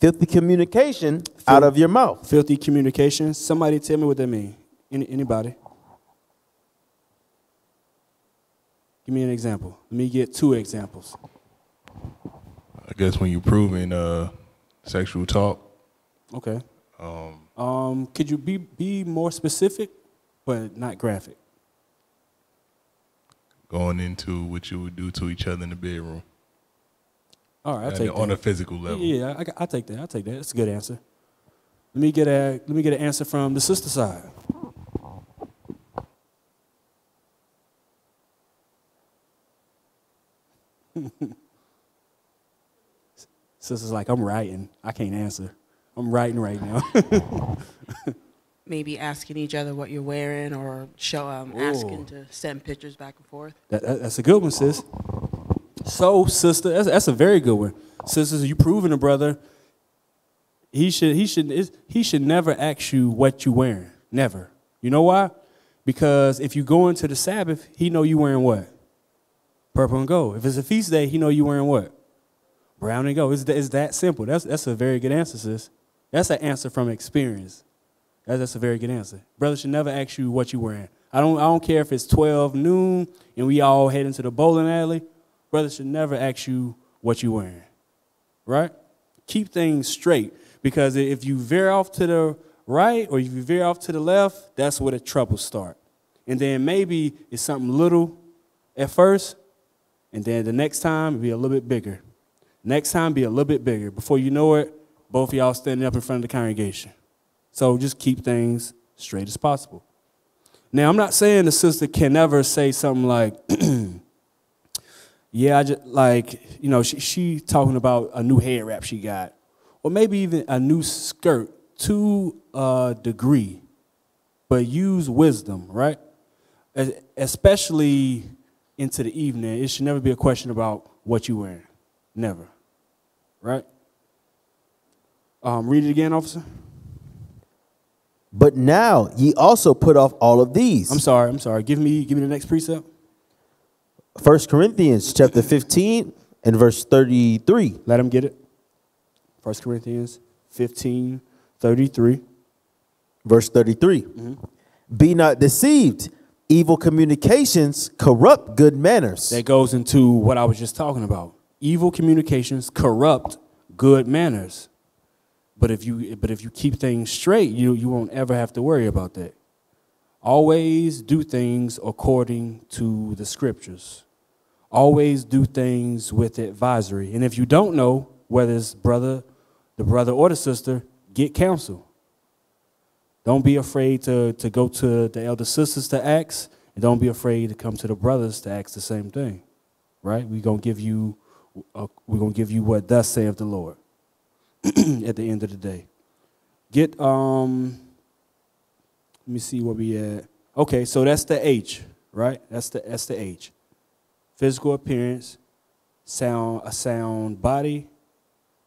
Filthy communication Fil- out of your mouth. Filthy communication. Somebody tell me what that means. Any, anybody? Give me an example. Let me get two examples. I guess when you're proving uh, sexual talk. Okay. Um, um, could you be be more specific, but not graphic? Going into what you would do to each other in the bedroom. All right, I'll take on that. a physical level. Yeah, I, I take that. I take that. That's a good answer. Let me get a let me get an answer from the sister side. Sister's like, I'm writing. I can't answer. I'm writing right now. Maybe asking each other what you're wearing or show um, asking to send pictures back and forth. That, that, that's a good one, sis. So, sister, that's, that's a very good one. Sisters, you proving a brother. He should he should he should never ask you what you wearing. Never. You know why? Because if you go into the Sabbath, he know you wearing what? Purple and gold. If it's a feast day, he know you wearing what? Brown and gold. It's, it's that simple. That's that's a very good answer, sis. That's an answer from experience. That's, that's a very good answer. Brother should never ask you what you wearing. I don't I don't care if it's 12 noon and we all head into the bowling alley brother should never ask you what you're wearing, right? Keep things straight because if you veer off to the right or if you veer off to the left, that's where the troubles start. And then maybe it's something little at first, and then the next time it'll be a little bit bigger. Next time be a little bit bigger. Before you know it, both of y'all standing up in front of the congregation. So just keep things straight as possible. Now, I'm not saying the sister can never say something like, yeah, I just like, you know, she, she talking about a new hair wrap she got, or maybe even a new skirt to a degree, but use wisdom, right? Especially into the evening. It should never be a question about what you wearing. Never. Right? Um, read it again, officer. But now ye also put off all of these. I'm sorry. I'm sorry. Give me give me the next precept. 1 Corinthians chapter 15 and verse 33. Let him get it. 1 Corinthians 15, 33. Verse 33. Mm-hmm. Be not deceived. Evil communications corrupt good manners. That goes into what I was just talking about. Evil communications corrupt good manners. But if you but if you keep things straight, you you won't ever have to worry about that. Always do things according to the scriptures. Always do things with advisory. And if you don't know whether it's brother, the brother or the sister, get counsel. Don't be afraid to, to go to the elder sisters to ask, and don't be afraid to come to the brothers to ask the same thing. Right? We're gonna give you uh, we're gonna give you what thus saith the Lord at the end of the day. Get um let me see where we at. Okay, so that's the H, right? That's the that's the H. Physical appearance, sound a sound body,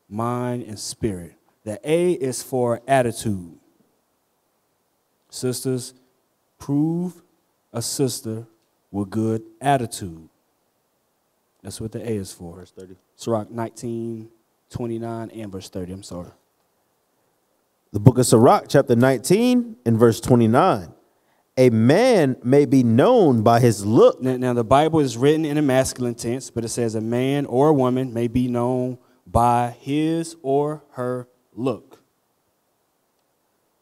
mind, and spirit. The A is for attitude. Sisters, prove a sister with good attitude. That's what the A is for. Verse 30. Sirach 19, 29, and verse 30. I'm sorry. The book of Sirach, chapter 19 and verse 29. A man may be known by his look. Now, now, the Bible is written in a masculine tense, but it says a man or a woman may be known by his or her look.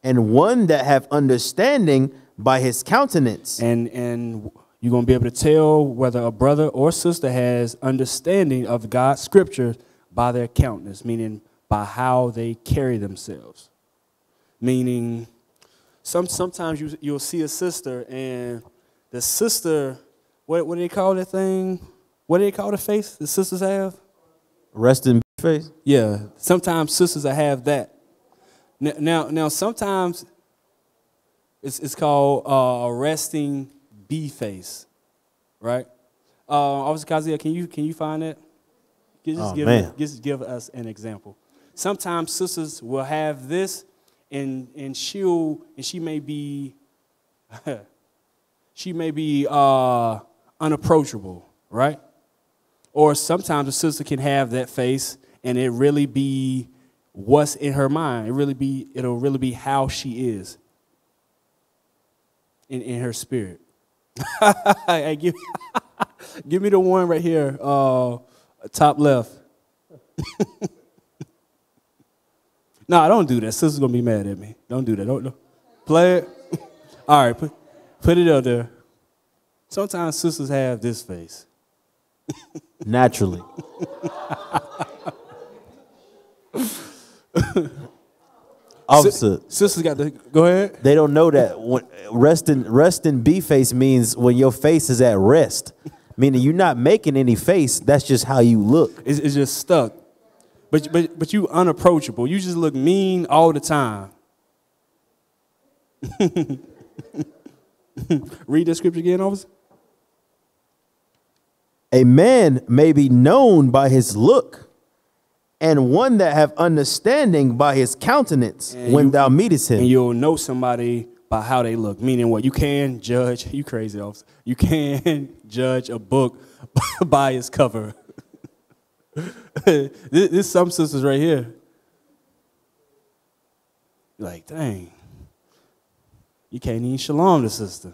and one that have understanding by his countenance. And, and you're going to be able to tell whether a brother or sister has understanding of God's scripture by their countenance, meaning by how they carry themselves. Meaning, some, sometimes you, you'll see a sister and the sister, what, what do they call that thing? What do they call the face the sisters have? Rest in face. Yeah, sometimes sisters have that. Now, now, now sometimes it's, it's called uh, a resting B face, right? Uh, Officer Kazia, can you can you find that? Just Oh, give man. just give us an example. Sometimes sisters will have this, and and she'll and she may be she may be uh, unapproachable, right? Or sometimes a sister can have that face and it really be what's in her mind. It really be it'll really be how she is in, in her spirit. hey, give, give me the one right here, uh, top left. no, I don't do that. Sister's gonna be mad at me. Don't do that. Don't, don't. play it. All right, put put it up there. Sometimes sisters have this face. Naturally. Officer, Sisters got the go ahead. they don't know that when rest in rest in B face means when your face is at rest. Meaning you're not making any face, that's just how you look. It's, it's just stuck. But, but, but you unapproachable. You just look mean all the time. Read that scripture again, officer. A man may be known by his look, and one that have understanding by his countenance And when you- thou meetest him. And you'll know somebody by how they look. Meaning what? You can judge, you crazy officer. You can judge a book by its cover. this, this some sisters right here. Like, dang. You can't even shalom the sister.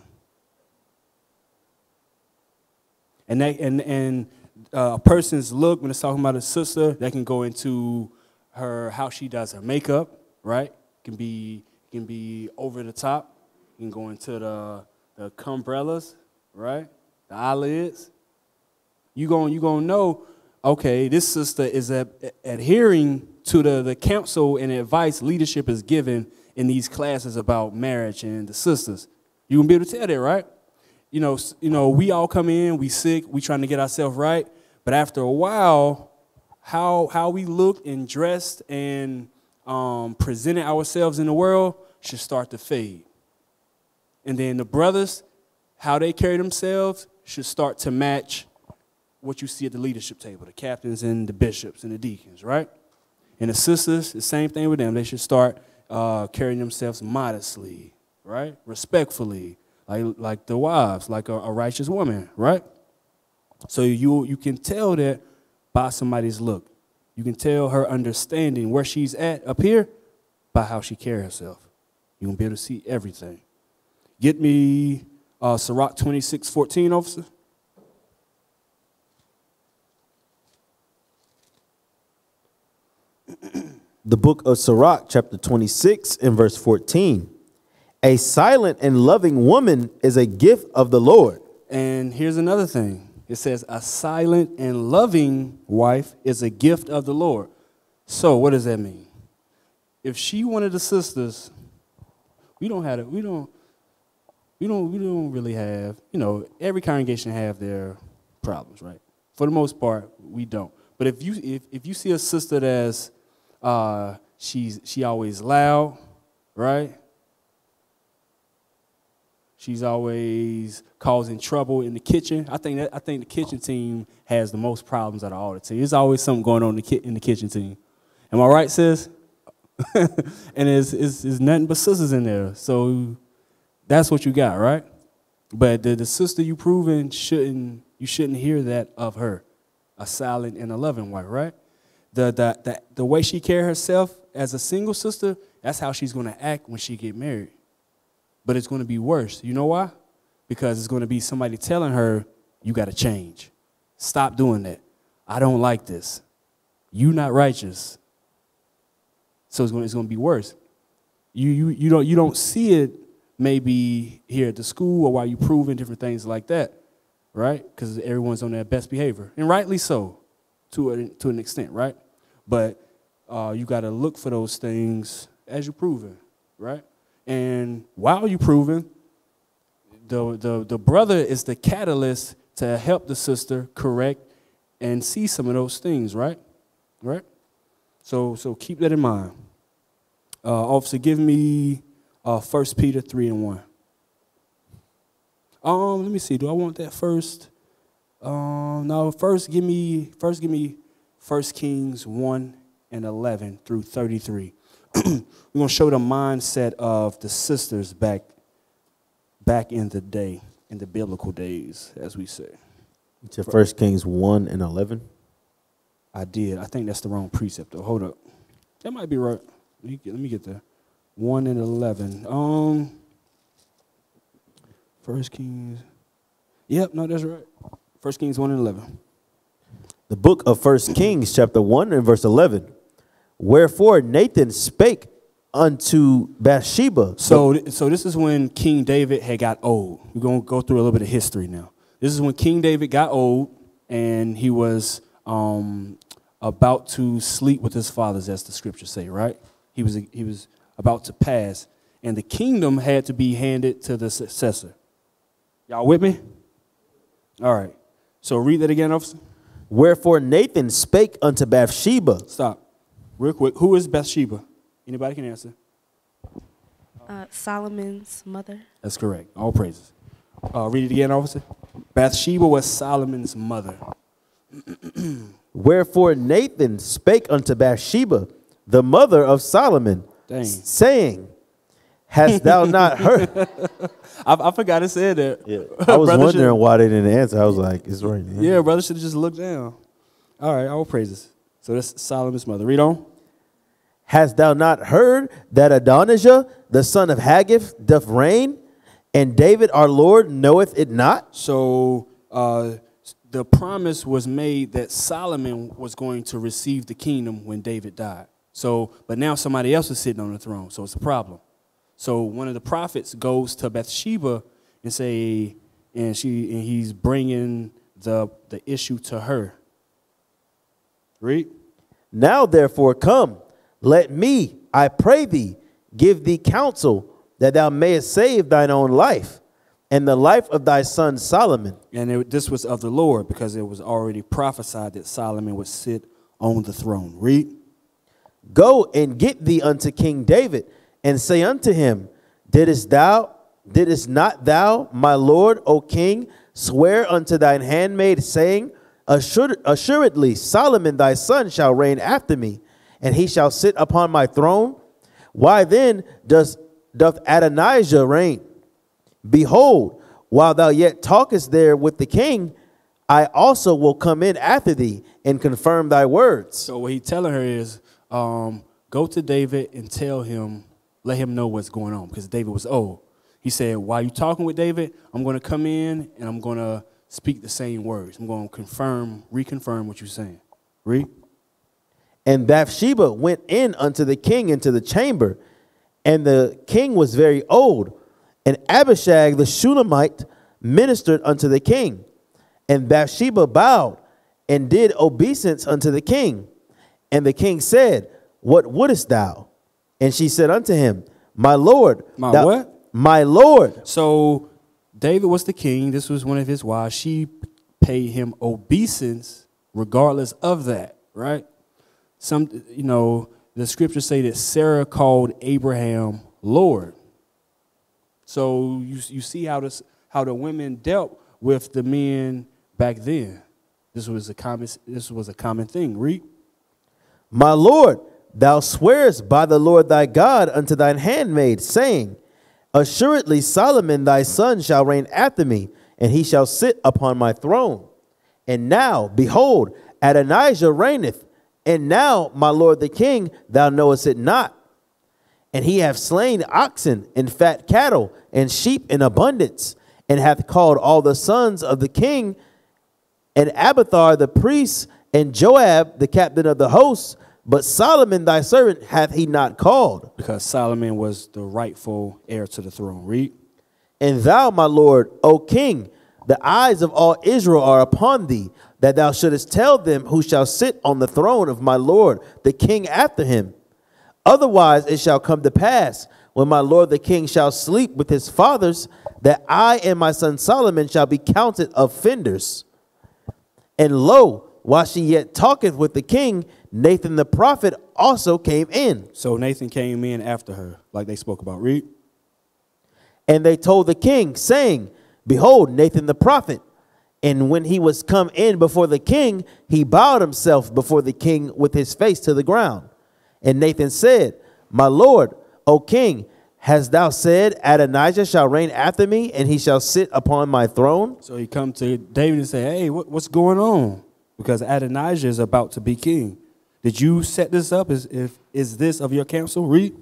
And that and and uh, a person's look when it's talking about a sister, that can go into her how she does her makeup, right? Can be can be over the top. Can go into the the umbrellas, right? The eyelids. You going you gonna know, okay, this sister is adhering to the the counsel and advice leadership is given in these classes about marriage and the sisters. You gonna be able to tell that, right? you know, you know, we all come in, we sick, we trying to get ourselves right, but after a while, how how we looked and dressed and um, presented ourselves in the world should start to fade. And then the brothers, how they carry themselves should start to match what you see at the leadership table, the captains and the bishops and the deacons, right? And the sisters, the same thing with them. They should start uh, carrying themselves modestly, right? Respectfully, like like the wives, like a, a righteous woman, right? So you you can tell that by somebody's look. You can tell her understanding where she's at up here by how she carries herself. You're gonna be able to see everything. Get me uh Sirach 26, 14, officer. The book of Sirach, chapter 26, and verse 14. A silent and loving woman is a gift of the Lord. And here's another thing. It says, a silent and loving wife is a gift of the Lord. So what does that mean? If she one of the sisters, we don't have it, we don't we don't we don't really have, you know, every congregation have their problems, right? For the most part, we don't. But if you if, if you see a sister that's uh she's she always loud, right? She's always causing trouble in the kitchen. I think that I think the kitchen team has the most problems out of all the teams. There's always something going on in the, ki- in the kitchen team. Am I right, sis? and it's, it's, it's nothing but sisters in there. So that's what you got, right? But the, the sister you proving shouldn't you shouldn't hear that of her, a silent and a loving wife, right? The the the, the way she carry herself as a single sister, that's how she's gonna act when she get married but it's going to be worse. You know why? Because it's going to be somebody telling her, you got to change. Stop doing that. I don't like this. You not righteous. So it's going, it's going to be worse. You, you, you, don't, you don't see it maybe here at the school or while you're proving different things like that, right? Because everyone's on their best behavior. And rightly so, to, to an extent, right? But uh, you got to look for those things as you're proving, right? And while you're proving, the, the, the brother is the catalyst to help the sister correct and see some of those things, right? Right? So, so keep that in mind. Uh, officer, give me uh, 1 Peter 3 and 1. Um, let me see. Do I want that first? Um, no, first give me first give me 1 Kings 1 and 11 through 33. We're going to show the mindset of the sisters back, back in the day, in the biblical days, as we say. To 1 Kings 1 and 11. I did. I think that's the wrong precept, though. Hold up. That might be right. Let me get, let me get there. 1 and 11. Um, First Kings. Yep, no, that's right. First Kings 1 and 11. The book of First Kings, chapter 1 and verse 11. Wherefore Nathan spake unto Bathsheba. So, so this is when King David had got old. We're going to go through a little bit of history now. This is when King David got old and he was um, about to sleep with his fathers, as the scriptures say, right? He was, he was about to pass, and the kingdom had to be handed to the successor. Y'all with me? All right. So read that again, officer. Wherefore Nathan spake unto Bathsheba. Stop. Real quick. Who is Bathsheba? Anybody can answer. Uh, Solomon's mother. That's correct. All praises. Uh, read it again, officer. Bathsheba was Solomon's mother. Wherefore Nathan spake unto Bathsheba, the mother of Solomon, Dang. saying, Hast thou not heard? I, I forgot to say that. Yeah. I was Brother wondering why they didn't answer. I was like, it's right there. Yeah, brother should have just looked down. All right, all praises. So that's Solomon's mother. Read on. Hast thou not heard that Adonijah, the son of Haggith, doth reign, and David our Lord knoweth it not? So uh, the promise was made that Solomon was going to receive the kingdom when David died. So, but now somebody else is sitting on the throne, so it's a problem. So one of the prophets goes to Bathsheba and say, and she and he's bringing the the issue to her. Read. Now therefore come, let me, I pray thee, give thee counsel that thou mayest save thine own life and the life of thy son Solomon. And it, this was of the Lord because it was already prophesied that Solomon would sit on the throne. Read. Go and get thee unto King David, and say unto him, Didst thou, didst not thou, my lord, O king, swear unto thine handmaid, saying, Assur- Assuredly Solomon thy son shall reign after me, and he shall sit upon my throne? Why then does doth Adonijah reign? Behold, while thou yet talkest there with the king, I also will come in after thee and confirm thy words. So what he telling her is, um, go to David and tell him, let him know what's going on, because David was old. He said, while you're talking with David, I'm going to come in and I'm going to speak the same words. I'm going to confirm, reconfirm what you're saying. Read. And Bathsheba went in unto the king into the chamber, and the king was very old. And Abishag the Shunammite ministered unto the king. And Bathsheba bowed and did obeisance unto the king. And the king said, What wouldest thou? And she said unto him, My lord. My thou- what? My lord. So David was the king. This was one of his wives. She paid him obeisance regardless of that, right? Some, you know, the scriptures say that Sarah called Abraham Lord. So you, you see how this, how the women dealt with the men back then. This was a common, this was a common thing. Read. My Lord, thou swearest by the Lord thy God unto thine handmaid, saying, Assuredly Solomon thy son shall reign after me, and he shall sit upon my throne. And now, behold, Adonijah reigneth, and now, my lord the king, thou knowest it not. And he hath slain oxen and fat cattle and sheep in abundance, and hath called all the sons of the king and Abiathar the priest, and Joab the captain of the hosts, but Solomon thy servant hath he not called. Because Solomon was the rightful heir to the throne. Read. And thou, my lord, O king, the eyes of all Israel are upon thee, that thou shouldest tell them who shall sit on the throne of my lord, the king after him. Otherwise it shall come to pass, when my lord the king shall sleep with his fathers, that I and my son Solomon shall be counted offenders. And lo, while she yet talketh with the king, Nathan the prophet also came in. So Nathan came in after her, like they spoke about. Read. And they told the king, saying, Behold, Nathan the prophet. And when he was come in before the king, he bowed himself before the king with his face to the ground. And Nathan said, My lord, O king, hast thou said, Adonijah shall reign after me, and he shall sit upon my throne? So he come to David and say, "Hey, what, what's going on?" Because Adonijah is about to be king. Did you set this up? Is if is this of your counsel? Read.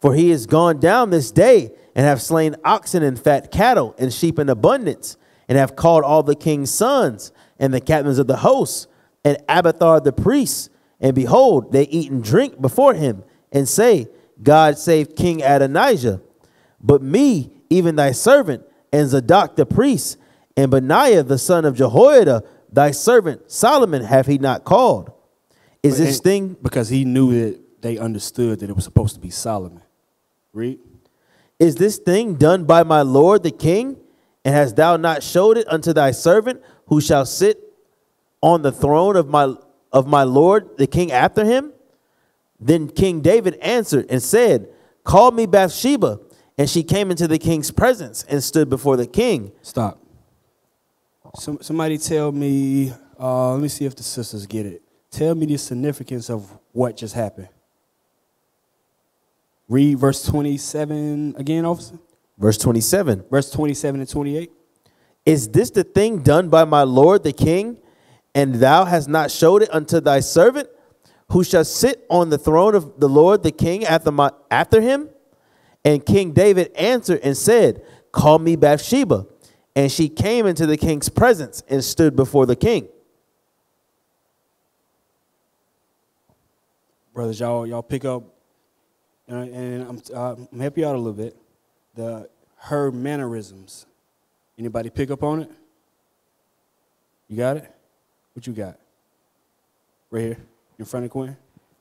For he is gone down this day, and have slain oxen and fat cattle and sheep in abundance, and have called all the king's sons and the captains of the hosts, and Abiathar the priest. And behold, they eat and drink before him, and say, God save King Adonijah. But me, even thy servant, and Zadok the priest, and Benaiah the son of Jehoiada, thy servant Solomon, have he not called? Is this And- thing because he knew that they understood that it was supposed to be Solomon. Read. Is this thing done by my lord the king? And hast thou not showed it unto thy servant, who shall sit on the throne of my of my lord the king after him? Then King David answered and said, Call me Bathsheba. And she came into the king's presence and stood before the king. Stop. Some, somebody tell me. Uh, let me see if the sisters get it. Tell me the significance of what just happened. Read verse twenty-seven again, officer. Verse 27 Verse twenty-seven and twenty-eight. Is this the thing done by my lord the king? And thou hast not showed it unto thy servant, who shall sit on the throne of the Lord the king after, my, after him? And King David answered and said, Call me Bathsheba. And she came into the king's presence and stood before the king. Brothers, y'all y'all pick up, and, and I'm uh, I'm help you out a little bit. The her mannerisms. Anybody pick up on it? You got it? What you got? Right here, in front of Quinn.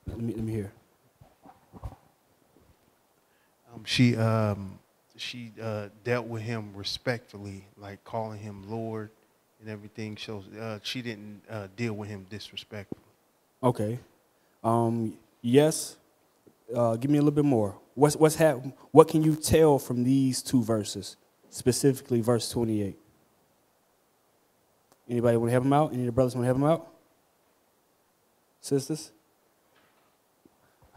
Let me let me hear. Um, she um, she uh, dealt with him respectfully, like calling him Lord and everything. So uh, she didn't uh, deal with him disrespectfully. Okay. Um, yes. Uh, give me a little bit more. What's what's hap- What can you tell from these two verses, specifically verse twenty-eight? Anybody want to help him out? Any of the brothers want to help him out? Sisters?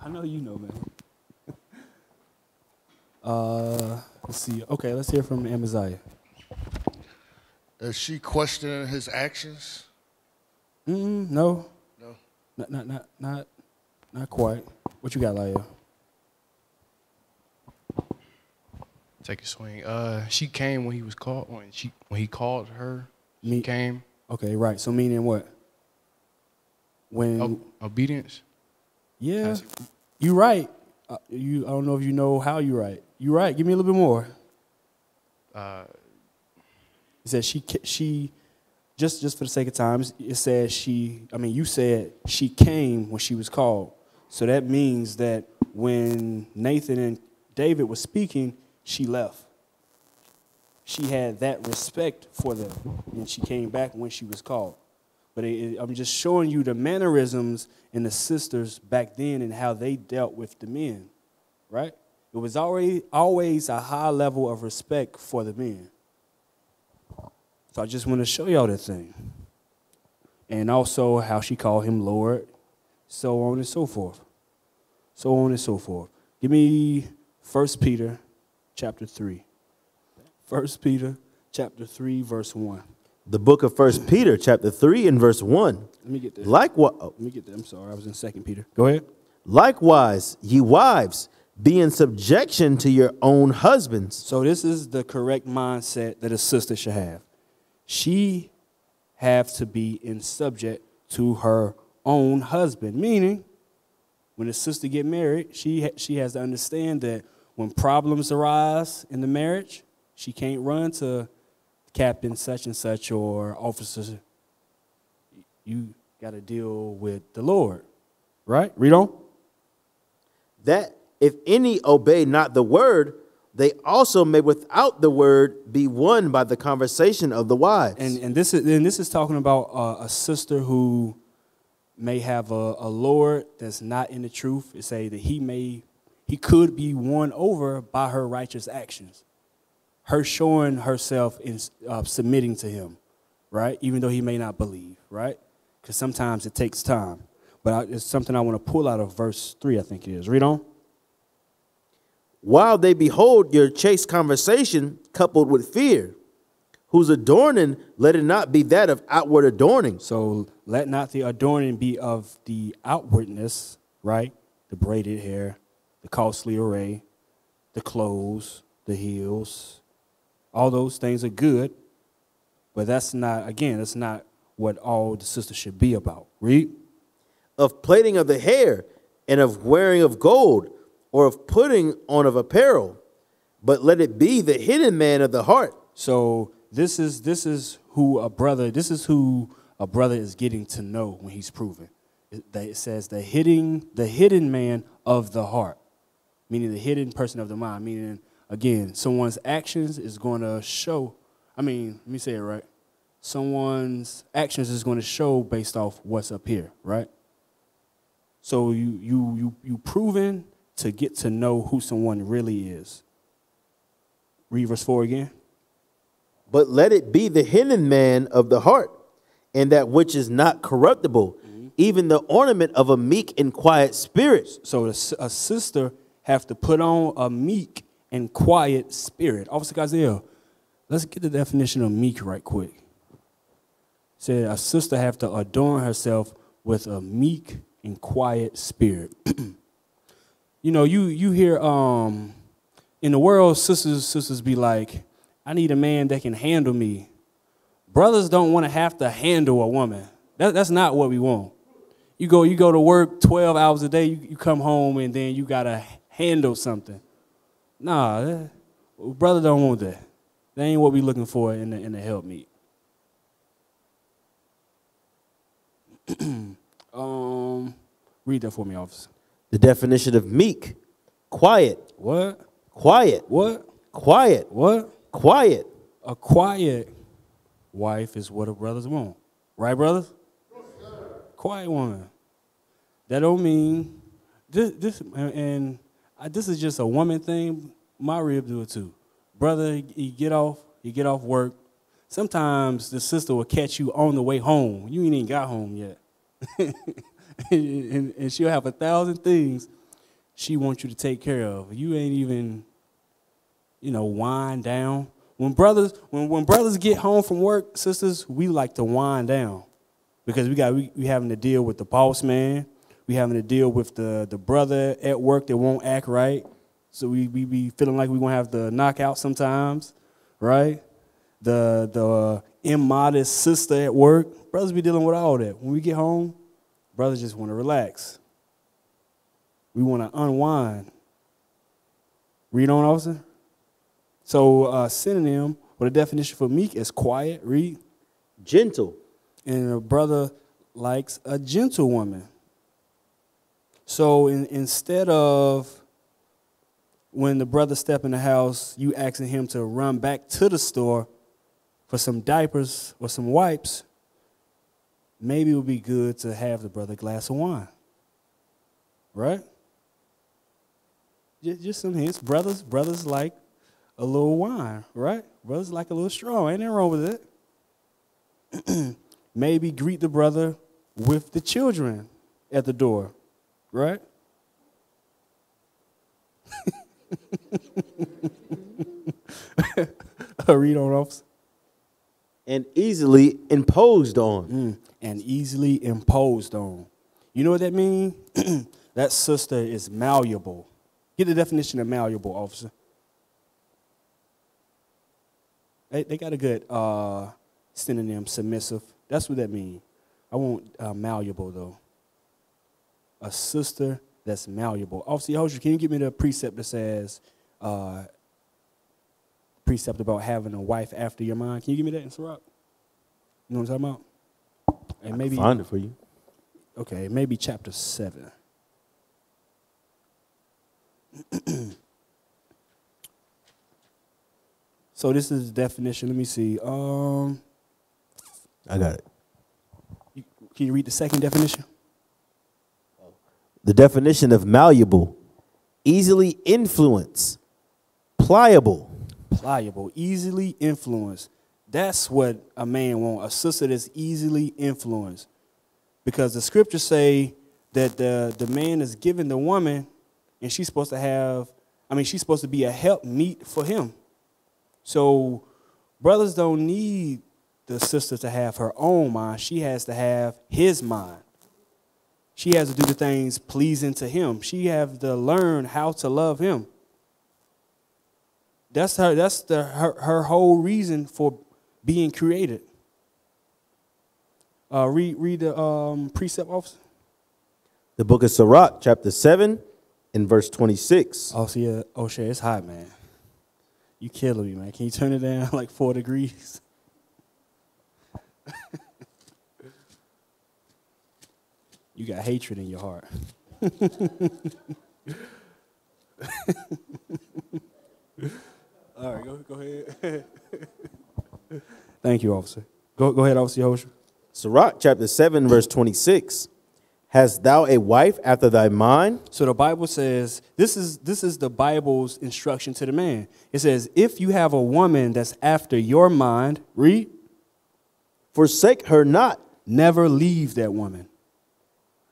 I know you know, man. Uh, let's see. Okay, let's hear from Amaziah. Is she questioning his actions? Mm, no, No. not not not not not quite. What you got, Laya? Take a swing. Uh, she came when he was called. When she when he called her, she Me- came. Okay, right. So meaning what? When O- obedience. yeah, you right. Uh, you I don't know if you know how you right. You right. Give me a little bit more. Uh, It says she she just just for the sake of time. It says she. I mean, you said she came when she was called. So that means that when Nathan and David were speaking, she left. She had that respect for them, and she came back when she was called. But it, it- I'm just showing you the mannerisms in the sisters back then and how they dealt with the men, right? It was already always a high level of respect for the men. So I just want to show y'all that thing. And also how she called him Lord, so on and so forth. So on and so forth. Give me 1 Peter chapter 3. 1 Peter chapter 3, verse 1. The book of First Peter, chapter 3, and verse 1. Let me get there. Likewise, oh. Let me get there. I'm sorry. I was in 2 Peter. Go ahead. likewise, ye wives, be in subjection to your own husbands. So this is the correct mindset that a sister should have. She have to be in subject to her own husband, meaning when a sister get married, she she has to understand that when problems arise in the marriage, she can't run to captain such and such or officer. You got to deal with the Lord, right? Read on. That if any obey not the word, they also may without the word be won by the conversation of the wives. And and this is and this is talking about uh, a sister who may have a, a lord that's not in the truth. It say that he may he could be won over by her righteous actions, her showing herself in uh, submitting to him, right? Even though he may not believe, right? Because sometimes it takes time. But I, it's something I want to pull out of verse three. I think it is. Read on. while they behold your chaste conversation coupled with fear, whose adorning let it not be that of outward adorning, So let not the adorning be of the outwardness, right? The braided hair, the costly array, the clothes, the heels. All those things are good, but that's not, again, that's not what all the sisters should be about. Read. of plaiting of the hair, and of wearing of gold, or of putting on of apparel, but let it be the hidden man of the heart, So this is this is who a brother, this is who a brother is getting to know when he's proven. It, it says the hidden, the hidden man of the heart, meaning the hidden person of the mind, meaning again, someone's actions is going to show. I mean, let me say it right. Someone's actions is going to show based off what's up here, right? So you you you you proven to get to know who someone really is. Read verse four again. But let it be the hidden man of the heart, and that which is not corruptible, even the ornament of a meek and quiet spirit, So a sister have to put on a meek and quiet spirit. Officer Gaziel, let's get the definition of meek right quick. Said a sister have to adorn herself with a meek and quiet spirit. you know, you you hear um in the world, sisters sisters be like, I need a man that can handle me. Brothers don't want to have to handle a woman. That, that's not what we want. You go, you go to work 12 hours a day, you, you come home and then you gotta handle something. Nah, that, brother don't want that. That ain't what we looking for in the in the help meet. um, read that for me, officer. the definition of meek, quiet, What? quiet, What? quiet, What? Quiet. A quiet wife is what a brothers want, right, brothers? Quiet woman. That don't mean this. This and, and I, this is just a woman thing. My rib do it too, brother. You get off. You get off work. Sometimes the sister will catch you on the way home. You ain't even got home yet, and, and she'll have a thousand things she wants you to take care of. You ain't even you know, wind down. When brothers, when, when brothers get home from work, sisters, we like to wind down because we got we, we having to deal with the boss man. We having to deal with the the brother at work that won't act right. So we we be feeling like we gonna have to knock out sometimes, right? The the immodest sister at work. Brothers be dealing with all that. When we get home, brothers just want to relax. We want to unwind. Read on, officer. So uh, synonym or the definition for meek is quiet. Read. Gentle. And a brother likes a gentle woman. So in, instead of when the brother step in the house, you asking him to run back to the store for some diapers or some wipes, maybe it would be good to have the brother a glass of wine. Right? Just, just some hints. Brothers, brothers like a little wine, right? Brothers like a little straw. Ain't nothing wrong with it. maybe greet the brother with the children at the door, right? Read on, officer. And easily imposed on. Mm, and easily imposed on. You know what that means? that sister is malleable. Get the definition of malleable, officer. They, they got a good uh, synonym, submissive. That's what that means. I want uh, malleable, though. A sister that's malleable. Officer Yehoshua, can you give me the precept that says, uh, precept about having a wife after your mind? Can you give me that in Sirach? You know what I'm talking about? And maybe Find it for you. Okay, maybe chapter seven. so this is the definition. Let me see. Um, I got it. you, can you read the second definition? The definition of malleable, easily influence, pliable. Pliable, easily influenced. That's what a man wants. A sister that's easily influenced. Because the scriptures say that the, the man is giving the woman, and she's supposed to have, I mean, she's supposed to be a help meet for him. So brothers don't need the sister to have her own mind. She has to have his mind. She has to do the things pleasing to him. She has to learn how to love him. That's her. That's the her, her whole reason for being created. Uh, read read the um, precept officer. The book of Sirach, chapter 7, and verse 26. Oh, see, uh, oh shit, it's hot, man. You killing me, man. Can you turn it down like four degrees? you got hatred in your heart. All right, go, go ahead. Thank you, officer. Go, go ahead, officer Yehoshua. Sirach, chapter 7, verse 26. Hast thou a wife after thy mind? So the Bible says this is this is the Bible's instruction to the man. It says if you have a woman that's after your mind, read, Forsake her not. never leave that woman.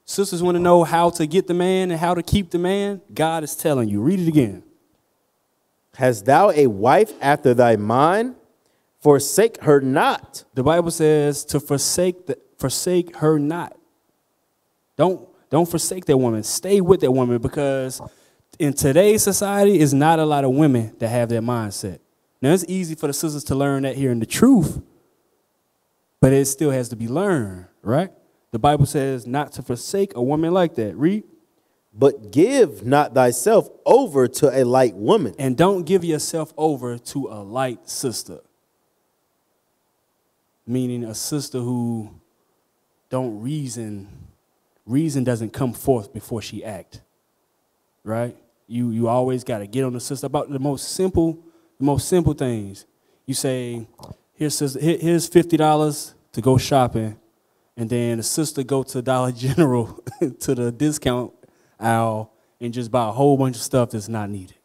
Sisters want to know how to get the man and how to keep the man. God is telling you. Read it again. Hast thou a wife after thy mind? Forsake her not. The Bible says to forsake the, forsake her not. Don't don't forsake that woman. Stay with that woman because in today's society, is not a lot of women that have that mindset. Now it's easy for the sisters to learn that here in the truth, but it still has to be learned, right? The Bible says not to forsake a woman like that. Read. But give not thyself over to a light woman. And don't give yourself over to a light sister. Meaning a sister who don't reason, reason doesn't come forth before she act. Right? You you always gotta get on the sister about the most simple, the most simple things. You say, here's here's fifty dollars to go shopping, and then the sister go to Dollar General to the discount aisle and just buy a whole bunch of stuff that's not needed.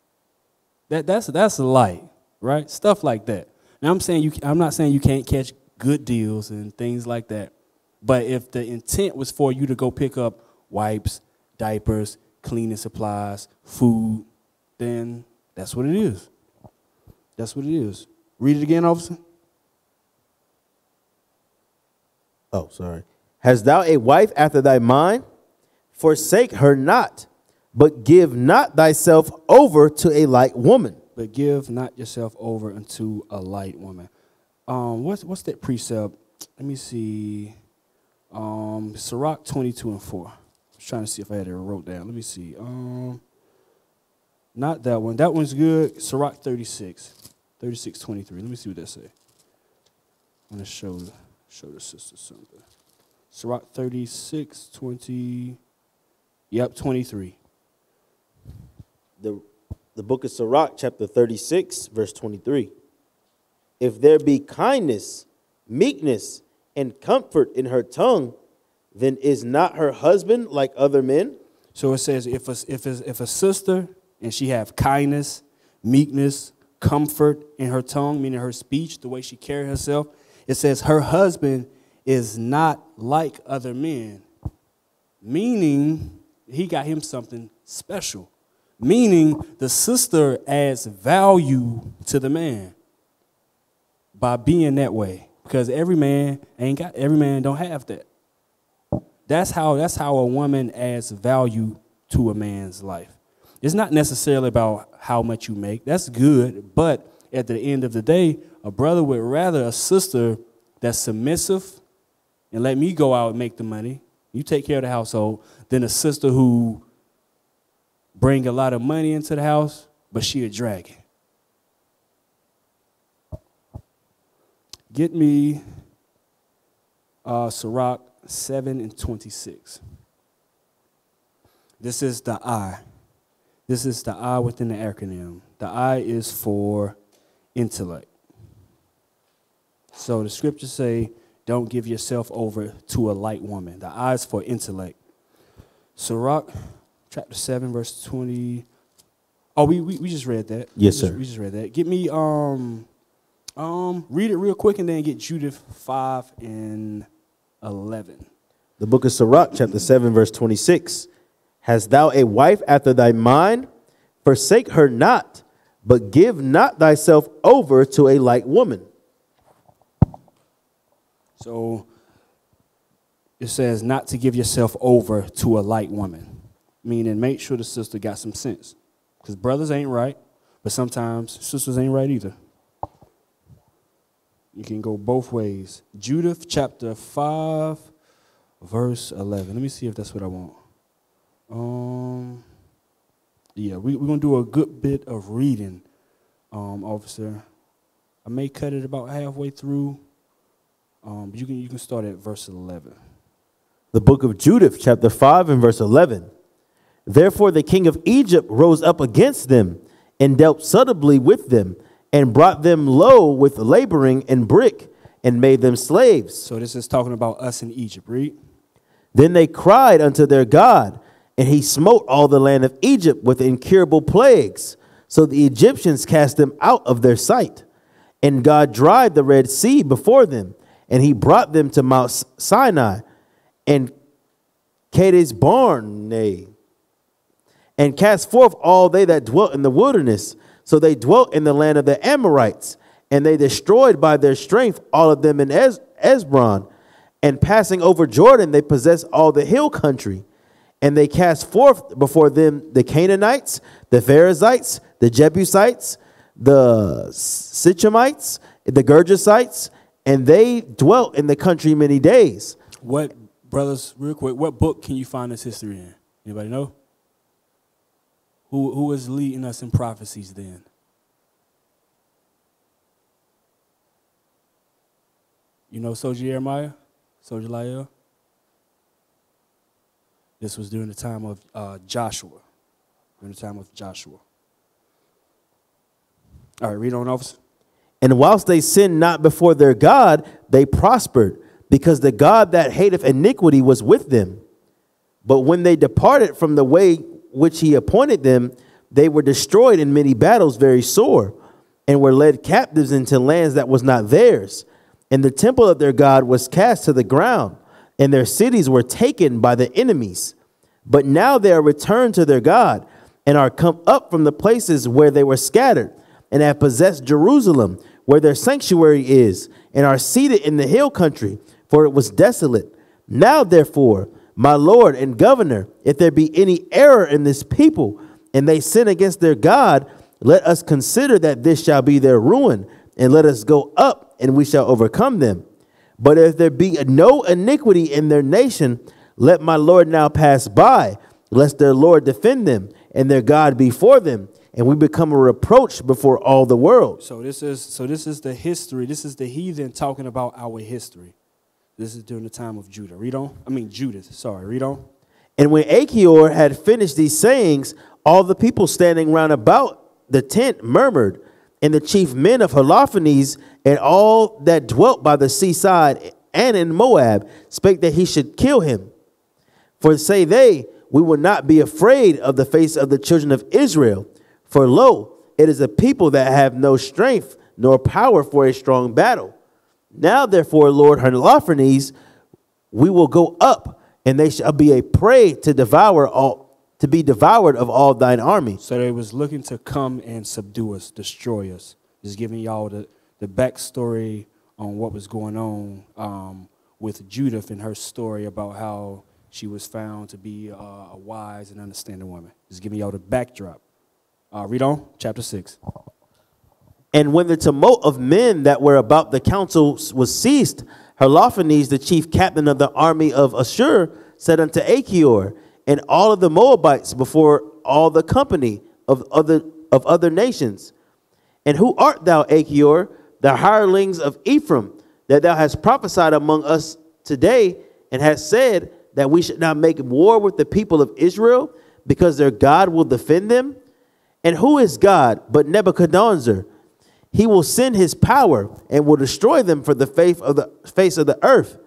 That that's that's a light, right? Stuff like that. Now I'm saying you I'm not saying you can't catch good deals and things like that. But if the intent was for you to go pick up wipes, diapers, cleaning supplies, food, then that's what it is. That's what it is. Read it again, officer. Oh, sorry. Hast thou a wife after thy mind? Forsake her not, but give not thyself over to a light woman. But give not yourself over unto a light woman. Um, what's what's that precept? Let me see. Um, Sirach 22 and 4. I was trying to see if I had it wrote down. Let me see. Um, not that one. That one's good. Sirach 36. 36, 23. Let me see what that say. I'm going to show, show the sister something. Sirach 36, 20. Yep, 23. The, the book of Sirach, chapter 36, verse 23. If there be kindness, meekness, and comfort in her tongue, then is not her husband like other men? So it says if a, if a, if a sister and she have kindness, meekness, comfort in her tongue, meaning her speech, the way she carry herself, it says her husband is not like other men, meaning he got him something special. Meaning the sister adds value to the man by being that way because every man ain't got every man don't have that. That's how that's how a woman adds value to a man's life. It's not necessarily about how much you make. That's good, but at the end of the day, a brother would rather a sister that's submissive and let me go out and make the money. You take care of the household than a sister who bring a lot of money into the house, but she a dragon. Get me uh, Sirach 7 and 26. This is the I. This is the I within the acronym. The I is for intellect. So the scriptures say, don't give yourself over to a light woman. The I is for intellect. Sirach chapter 7, verse 20. Oh, we, we, we just read that. Yes, We just- sir. We just read that. Get me um um read it real quick and then get Judith 5 and 11. The book of Sirach, chapter 7, verse 26. Hast thou a wife after thy mind? Forsake her not, but give not thyself over to a light woman. So it says not to give yourself over to a light woman, meaning make sure the sister got some sense. Because brothers ain't right, but sometimes sisters ain't right either. You can go both ways. Judith chapter 5, verse 11. Let me see if that's what I want. Um, yeah, we, we're going to do a good bit of reading, um, officer. I may cut it about halfway through. Um, you can you can start at verse eleven. The book of Judith, chapter 5, and verse 11. Therefore, the king of Egypt rose up against them and dealt subtly with them and brought them low with laboring and brick and made them slaves. So this is talking about us in Egypt, read. Then they cried unto their God, and he smote all the land of Egypt with incurable plagues. So the Egyptians cast them out of their sight. And God dried the Red Sea before them, and he brought them to Mount Sinai and Kadesh Barnea, and cast forth all they that dwelt in the wilderness. So they dwelt in the land of the Amorites, and they destroyed by their strength all of them in Ezbron. And passing over Jordan, they possessed all the hill country. And they cast forth before them the Canaanites, the Perizzites, the Jebusites, the Sichamites, the Gergesites, and they dwelt in the country many days. What brothers, real quick, what book can you find this history in? Anybody know? Who who is leading us in prophecies then? You know Soldier Jeremiah? Soldier Lael? This was during the time of uh, Joshua. During the time of Joshua. All right, read on, officer. And whilst they sinned not before their God, they prospered, because the God that hateth iniquity was with them. But when they departed from the way which he appointed them, they were destroyed in many battles very sore, and were led captives into lands that was not theirs. And the temple of their God was cast to the ground, and their cities were taken by the enemies. But now they are returned to their God, and are come up from the places where they were scattered, and have possessed Jerusalem, where their sanctuary is, and are seated in the hill country, for it was desolate. Now, therefore, my Lord and governor, if there be any error in this people, and they sin against their God, let us consider that this shall be their ruin, and let us go up, and we shall overcome them. But if there be no iniquity in their nation, let my Lord now pass by, lest their Lord defend them, and their God before them, and we become a reproach before all the world. So this is so this is the history. This is the heathen talking about our history. This is during the time of Judah. Read on. I mean Judith. Sorry. Read on. And when Achior had finished these sayings, all the people standing round about the tent murmured, and the chief men of Holofernes and all that dwelt by the seaside and in Moab spake that he should kill him. For say they, we will not be afraid of the face of the children of Israel. For lo, it is a people that have no strength nor power for a strong battle. Now, therefore, Lord Holofernes, we will go up, and they shall be a prey to devour all to be devoured of all thine army. So they was looking to come and subdue us, destroy us. Just giving y'all the, the backstory on what was going on um, with Judith and her story about how she was found to be uh, a wise and understanding woman. Just giving y'all the backdrop. Uh, read on, chapter 6. And when the tumult of men that were about the council was ceased, Holofernes, the chief captain of the army of Ashur, said unto Achior and all of the Moabites before all the company of other, of other nations, And who art thou, Achior, the hirelings of Ephraim, that thou hast prophesied among us today, and hast said that we should not make war with the people of Israel, because their God will defend them? And who is God but Nebuchadnezzar? He will send his power and will destroy them for the face of the face of the earth,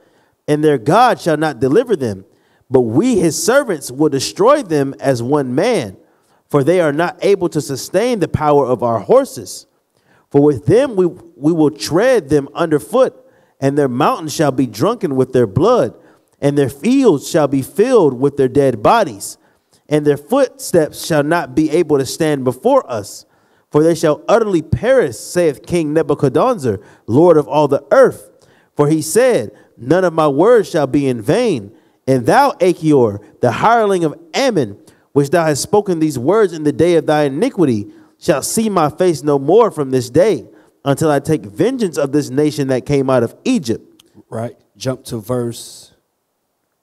and their God shall not deliver them. But we, his servants, will destroy them as one man, for they are not able to sustain the power of our horses. For with them we, we will tread them underfoot, and their mountains shall be drunken with their blood, and their fields shall be filled with their dead bodies, and their footsteps shall not be able to stand before us. For they shall utterly perish, saith King Nebuchadnezzar, Lord of all the earth. For he said, None of my words shall be in vain. And thou, Achior, the hireling of Ammon, which thou hast spoken these words in the day of thy iniquity, shall see my face no more from this day, until I take vengeance of this nation that came out of Egypt. Right. Jump to verse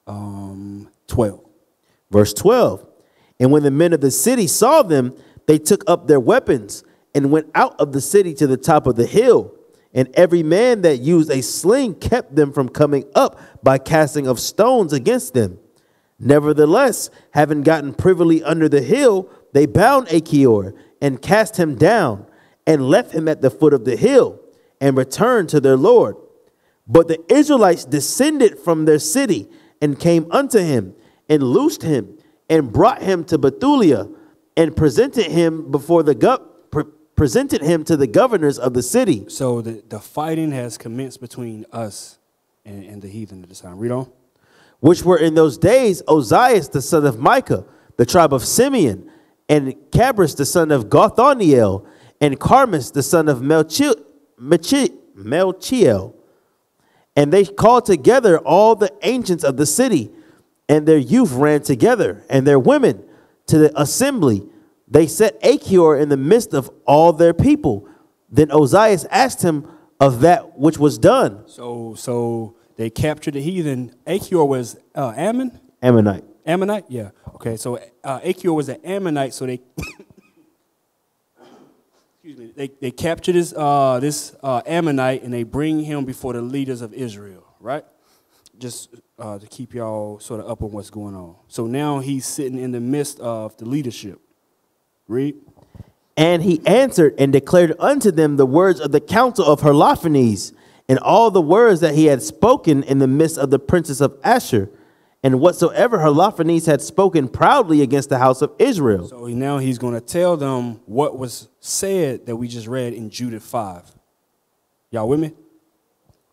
um, 12. Verse 12. And when the men of the city saw them, they took up their weapons and went out of the city to the top of the hill. And every man that used a sling kept them from coming up by casting of stones against them. Nevertheless, having gotten privily under the hill, they bound Achior and cast him down and left him at the foot of the hill and returned to their Lord. But the Israelites descended from their city and came unto him and loosed him and brought him to Bethulia and presented him before the gov- pre- presented him to the governors of the city. So the, the fighting has commenced between us and, and the heathen at this time. Read on. which were in those days Ozias the son of Micah, the tribe of Simeon, and Chabris the son of Gothoniel, and Charmis the son of Melchi- Melchi- Melchiel. And they called together all the ancients of the city, and their youth ran together, and their women to the assembly. They set Achior in the midst of all their people. Then Ozias asked him of that which was done. So so they captured the heathen. Achior was uh, Ammon? Ammonite. Ammonite? Yeah. Okay. So uh, Achior was an Ammonite. So they, excuse me, they, they captured this uh, this uh, Ammonite and they bring him before the leaders of Israel. Right. Just uh, to keep y'all sort of up on what's going on. So now he's sitting in the midst of the leadership. Read. And he answered and declared unto them the words of the counsel of Holofernes, and all the words that he had spoken in the midst of the princes of Ashur, and whatsoever Holofernes had spoken proudly against the house of Israel. So now he's going to tell them what was said that we just read in Judith 5. Y'all with me?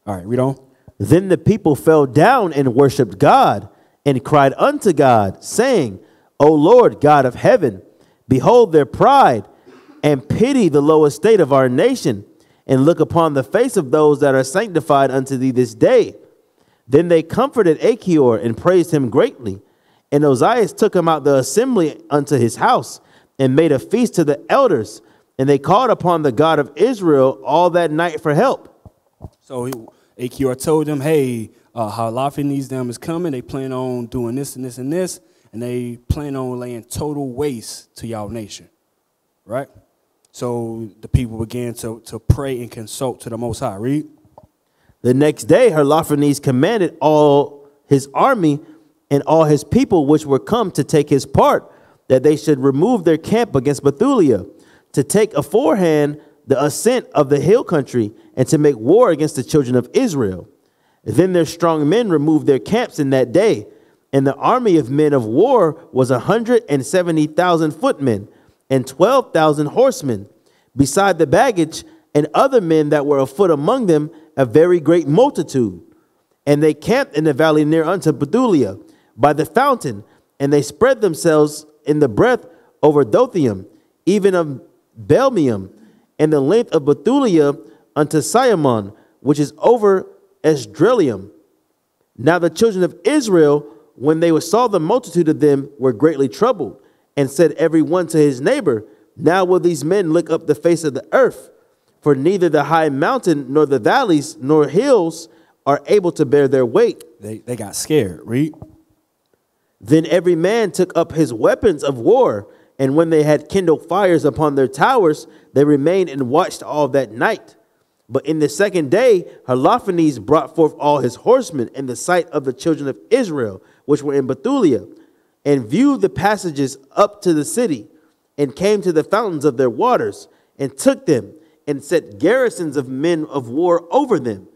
All right, read on. Then the people fell down and worshipped God, and cried unto God, saying, O Lord God of heaven, behold their pride, and pity the low estate of our nation, and look upon the face of those that are sanctified unto thee this day. Then they comforted Achior and praised him greatly. And Ozias took him out the assembly unto his house, and made a feast to the elders. And they called upon the God of Israel all that night for help. So Achior told them, hey, uh, Holofernes them is coming. They plan on doing this and this and this, and they plan on laying total waste to y'all nation, right? So the people began to, to pray and consult to the Most High. Read. The next day, Holofernes commanded all his army and all his people which were come to take his part, that they should remove their camp against Bethulia, to take aforehand the ascent of the hill country, and to make war against the children of Israel. Then their strong men removed their camps in that day, and the army of men of war was a hundred and seventy thousand footmen and twelve thousand horsemen, beside the baggage and other men that were afoot among them, a very great multitude. And they camped in the valley near unto Bethulia, by the fountain, and they spread themselves in the breadth over Dothaim, even of Belmaim, and the length of Bethulia unto Cyamon, which is over Esdrelium. Now the children of Israel, when they saw the multitude of them, were greatly troubled, and said every one to his neighbor, Now will these men lick up the face of the earth, for neither the high mountain nor the valleys nor hills are able to bear their weight. They, they got scared. Read. Then every man took up his weapons of war, and when they had kindled fires upon their towers, they remained and watched all that night. But in the second day, Holofernes brought forth all his horsemen in the sight of the children of Israel, which were in Bethulia, and viewed the passages up to the city, and came to the fountains of their waters, and took them, and set garrisons of men of war over them.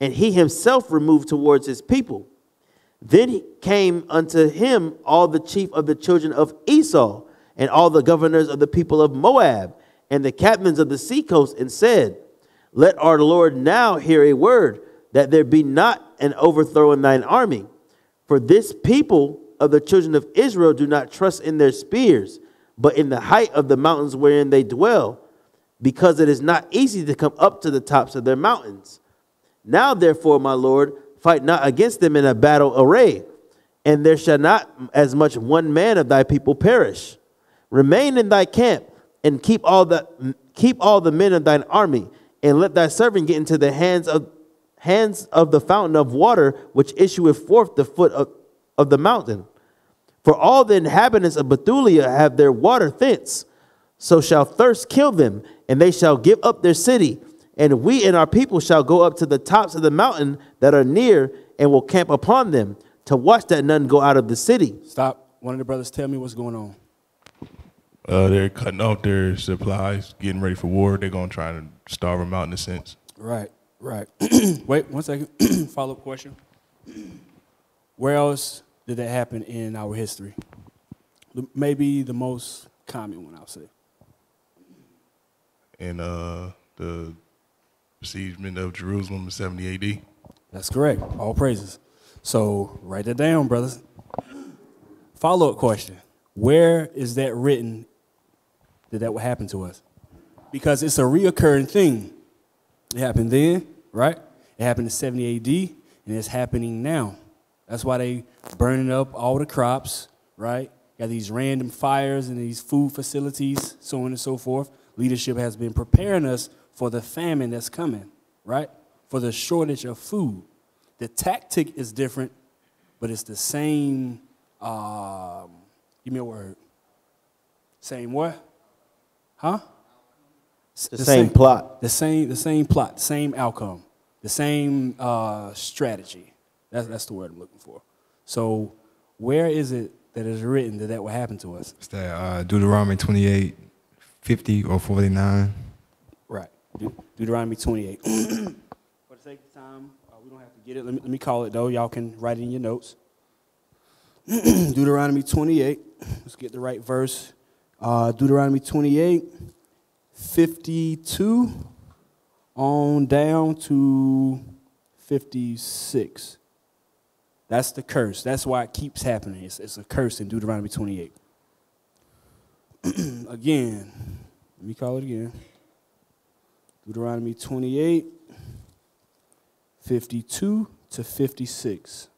And he himself removed towards his people. Then came unto him all the chief of the children of Esau, and all the governors of the people of Moab, and the captains of the seacoast, and said, Let our Lord now hear a word, that there be not an overthrow in thine army. For this people of the children of Israel do not trust in their spears, but in the height of the mountains wherein they dwell, because it is not easy to come up to the tops of their mountains. Now, therefore, my Lord, fight not against them in a battle array, and there shall not as much one man of thy people perish. Remain in thy camp and keep all the keep all the men of thine army, and let thy servant get into the hands of hands of the fountain of water which issueth forth the foot of, of the mountain. For all the inhabitants of Bethulia have their water thence, so shall thirst kill them, and they shall give up their city and we and our people shall go up to the tops of the mountain that are near and will camp upon them to watch that none go out of the city. Stop. One of the brothers tell me what's going on. Uh, they're cutting off their supplies, getting ready for war. They're gonna try to starve them out in a sense. Right, right. Wait one second. Follow up question. Where else did that happen in our history? Maybe the most common one, I'll say. And uh, the besiegement of Jerusalem in 70 AD. That's correct. All praises. So write that down, brothers. Follow up question. Where is that written that that would happen to us? Because it's a reoccurring thing. It happened then, right? It happened in 70 AD, and it's happening now. That's why they burning up all the crops, right? Got these random fires and these food facilities, so on and so forth. Leadership has been preparing us for the famine that's coming, right? For the shortage of food. The tactic is different, but it's the same. Um, give me a word. Same what? Huh? S- The same plot. The same, the same plot, the same outcome, the same uh, strategy. That's, that's the word I'm looking for. So, where is it that is written that that will happen to us? It's that uh, Deuteronomy 28, 50 or 49. Right. De- Deuteronomy 28. For the sake of time, uh, we don't have to get it. Let me, let me call it, though. Y'all can write it in your notes. Deuteronomy 28. Let's get the right verse. Uh, Deuteronomy 28, 52 on down to 56. That's the curse. That's why it keeps happening. It's, it's a curse in Deuteronomy 28. Again, Let me call it again. Deuteronomy 28, 52 to 56.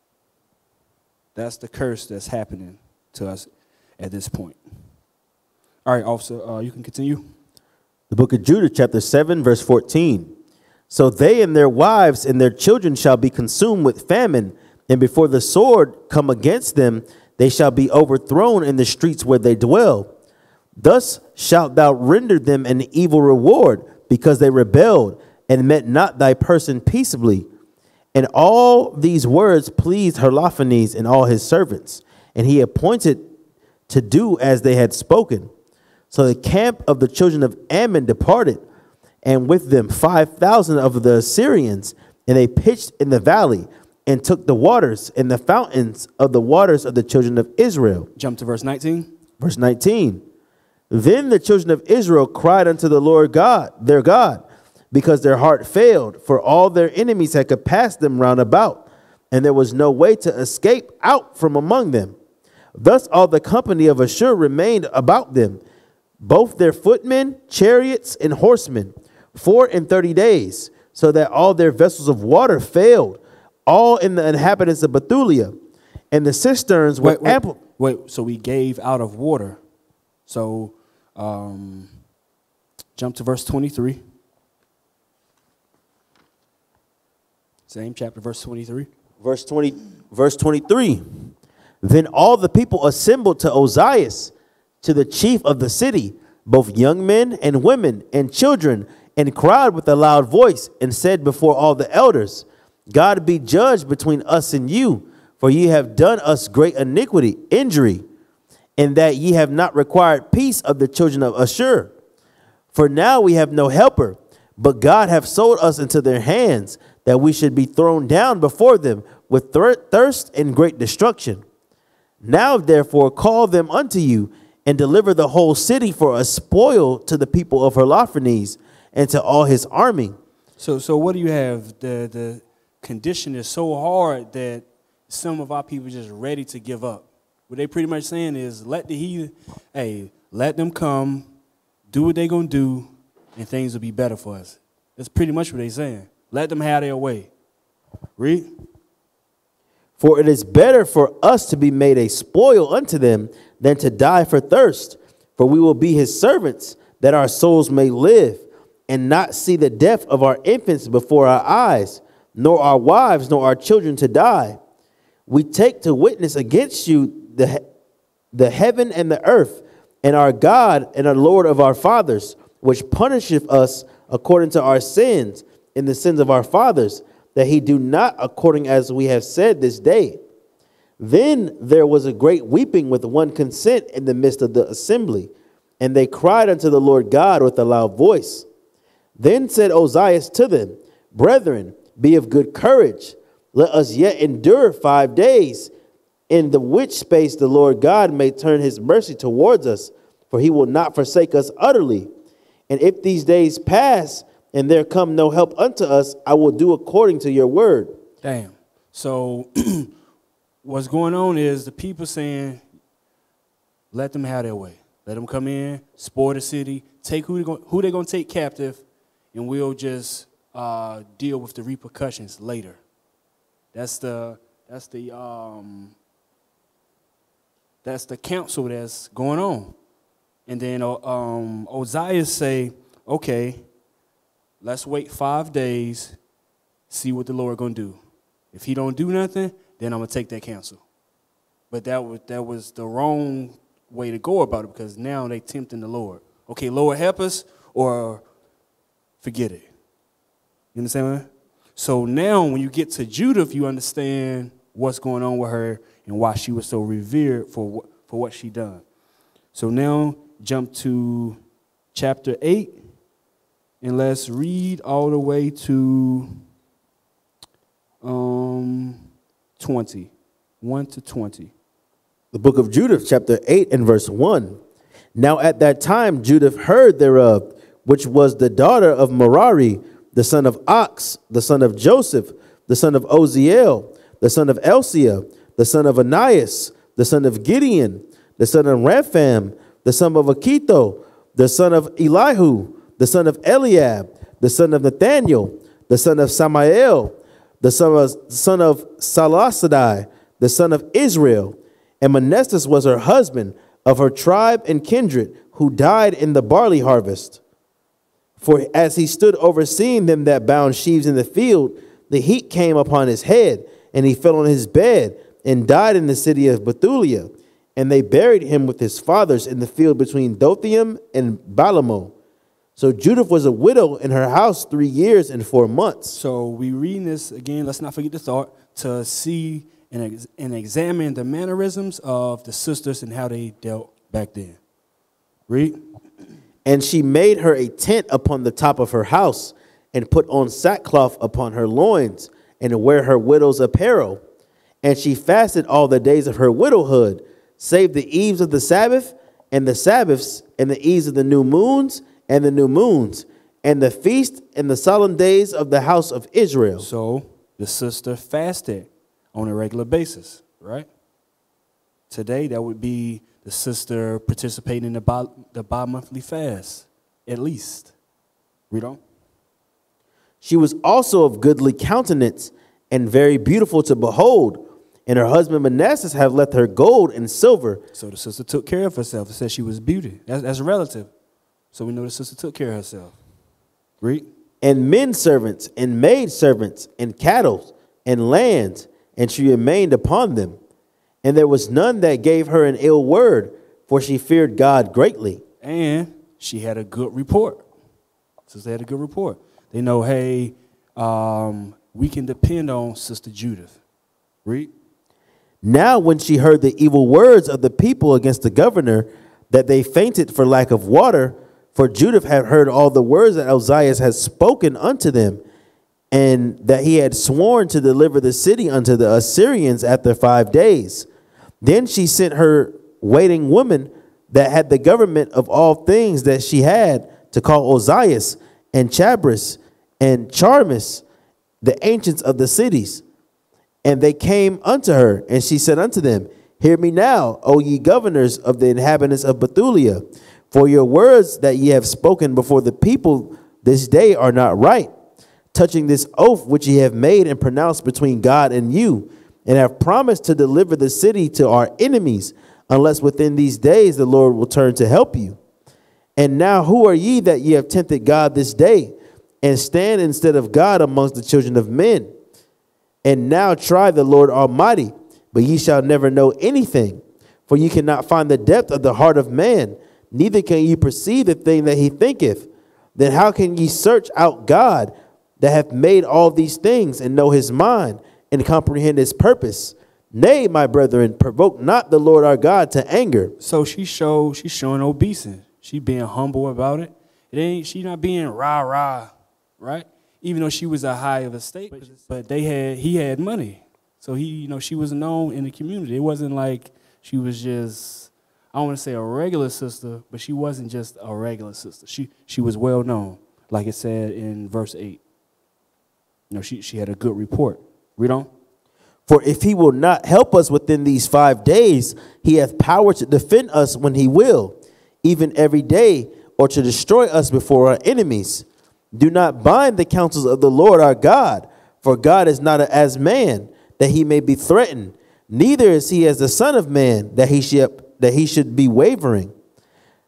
That's the curse that's happening to us at this point. All right, officer, uh, you can continue. The book of Judah, chapter 7, verse 14. So they and their wives and their children shall be consumed with famine, and before the sword come against them, they shall be overthrown in the streets where they dwell. Thus shalt thou render them an evil reward, because they rebelled and met not thy person peaceably. And all these words pleased Holofernes and all his servants, and he appointed to do as they had spoken. So the camp of the children of Ammon departed, and with them five thousand of the Assyrians, and they pitched in the valley and took the waters and the fountains of the waters of the children of Israel. Jump to verse 19. Verse 19. Then the children of Israel cried unto the Lord God, their God, because their heart failed, for all their enemies had compassed them round about, and there was no way to escape out from among them. Thus all the company of Ashur remained about them, both their footmen, chariots, and horsemen, four and thirty days, so that all their vessels of water failed, all in the inhabitants of Bethulia, and the cisterns were Wait, wait, ample. wait, so we gave out of water. So um, jump to verse 23. Same chapter, verse 23. Verse 20, verse 23. Then all the people assembled to Ozias, to the chief of the city, both young men and women and children, and cried with a loud voice, and said before all the elders, God be judged between us and you, for ye have done us great iniquity, injury, in that ye have not required peace of the children of Ashur. For now we have no helper, but God hath sold us into their hands, that we should be thrown down before them with thir- thirst and great destruction. Now therefore call them unto you, and deliver the whole city for a spoil to the people of Holofernes and to all his army. So, so what do you have? The, the condition is so hard that some of our people are just ready to give up. What they pretty much saying is, let the heathen, hey, let them come, do what they gonna do, and things will be better for us. That's pretty much what they saying. Let them have their way. Read. For it is better for us to be made a spoil unto them than to die for thirst. For we will be his servants, that our souls may live, and not see the death of our infants before our eyes, nor our wives, nor our children to die. We take to witness against you the, the heaven and the earth, and our God and our Lord of our fathers, which punisheth us according to our sins and the sins of our fathers, that he do not according as we have said this day. Then there was a great weeping with one consent in the midst of the assembly, and they cried unto the Lord God with a loud voice. Then said Ozias to them, Brethren, be of good courage. Let us yet endure five days, in the which space the Lord God may turn his mercy towards us, for he will not forsake us utterly. And if these days pass, and there come no help unto us, I will do according to your word. Damn. So what's going on is the people saying, let them have their way. Let them come in, spoil the city, take who they going who they gonna take captive, and we'll just uh, deal with the repercussions later. That's the that's the um, that's the council that's going on. And then um, Ozias say, okay, let's wait five days, see what the Lord gonna do. If he don't do nothing, then I'm gonna take that counsel. But that was that was the wrong way to go about it because now they tempting the Lord. Okay, Lord help us or forget it. You understand what? So now when you get to Judith, you understand what's going on with her and why she was so revered for for what she done. So now jump to chapter 8 and let's read all the way to um 20. 1 to 20. The book of Judith, chapter 8, and verse 1. Now at that time Judith heard thereof, which was the daughter of Merari, the son of Ox, the son of Joseph, the son of Oziel, the son of Elcia, the son of Anias, the son of Gideon, the son of Rapham, the son of Akito, the son of Elihu, the son of Eliab, the son of Nathanael, the son of Samael, the son of, son of Salasadai, the son of Israel. And Manasseh was her husband of her tribe and kindred, who died in the barley harvest. For as he stood overseeing them that bound sheaves in the field, the heat came upon his head, and he fell on his bed and died in the city of Bethulia. And they buried him with his fathers in the field between Dothaim and Balamo. So Judith was a widow in her house three years and four months. So we reading this again. Let's not forget the thought to see and, ex- and examine the mannerisms of the sisters and how they dealt back then. Read. And she made her a tent upon the top of her house, and put on sackcloth upon her loins, and wear her widow's apparel. And she fasted all the days of her widowhood, save the eves of the Sabbath, and the Sabbaths, and the eves of the new moons, and the new moons, and the feast and the solemn days of the house of Israel. So the sister fasted on a regular basis, right? Today, that would be the sister participating in the bi, the bi-monthly fast, at least. Read on. She was also of goodly countenance and very beautiful to behold. And her husband Manasseh have left her gold and silver. So the sister took care of herself. It said she was beauty. That's, that's relative. So we know the sister took care of herself. Read. And men servants and maid servants and cattle and lands, and she remained upon them. And there was none that gave her an ill word, for she feared God greatly. And she had a good report. Sister had a good report. They know, hey, um, we can depend on Sister Judith. Read. Now, when she heard the evil words of the people against the governor, that they fainted for lack of water, for Judith had heard all the words that Ozias had spoken unto them, and that he had sworn to deliver the city unto the Assyrians after five days. Then she sent her waiting woman that had the government of all things that she had to call Ozias and Chabris and Charmis, the ancients of the cities. And they came unto her, and she said unto them, Hear me now, O ye governors of the inhabitants of Bethulia, for your words that ye have spoken before the people this day are not right, touching this oath which ye have made and pronounced between God and you, and have promised to deliver the city to our enemies, unless within these days the Lord will turn to help you. And now who are ye that ye have tempted God this day, and stand instead of God amongst the children of men? And now try the Lord Almighty, but ye shall never know anything. For ye cannot find the depth of the heart of man, neither can ye perceive the thing that he thinketh. Then how can ye search out God that hath made all these things, and know his mind, and comprehend his purpose? Nay, my brethren, provoke not the Lord our God to anger. So she showed she's showing obeisance. She being humble about it. It ain't she not being rah rah, right? Even though she was a high of a state, but they had he had money, so he you know she was known in the community. It wasn't like she was just I don't want to say a regular sister, but she wasn't just a regular sister. She she was well known, like it said in verse eight. You know she she had a good report. Read on. For if he will not help us within these five days, he hath power to defend us when he will, even every day, or to destroy us before our enemies. Do not bind the counsels of the Lord our God, for God is not as man, that he may be threatened, neither is he as the Son of Man, that he should, that he should be wavering.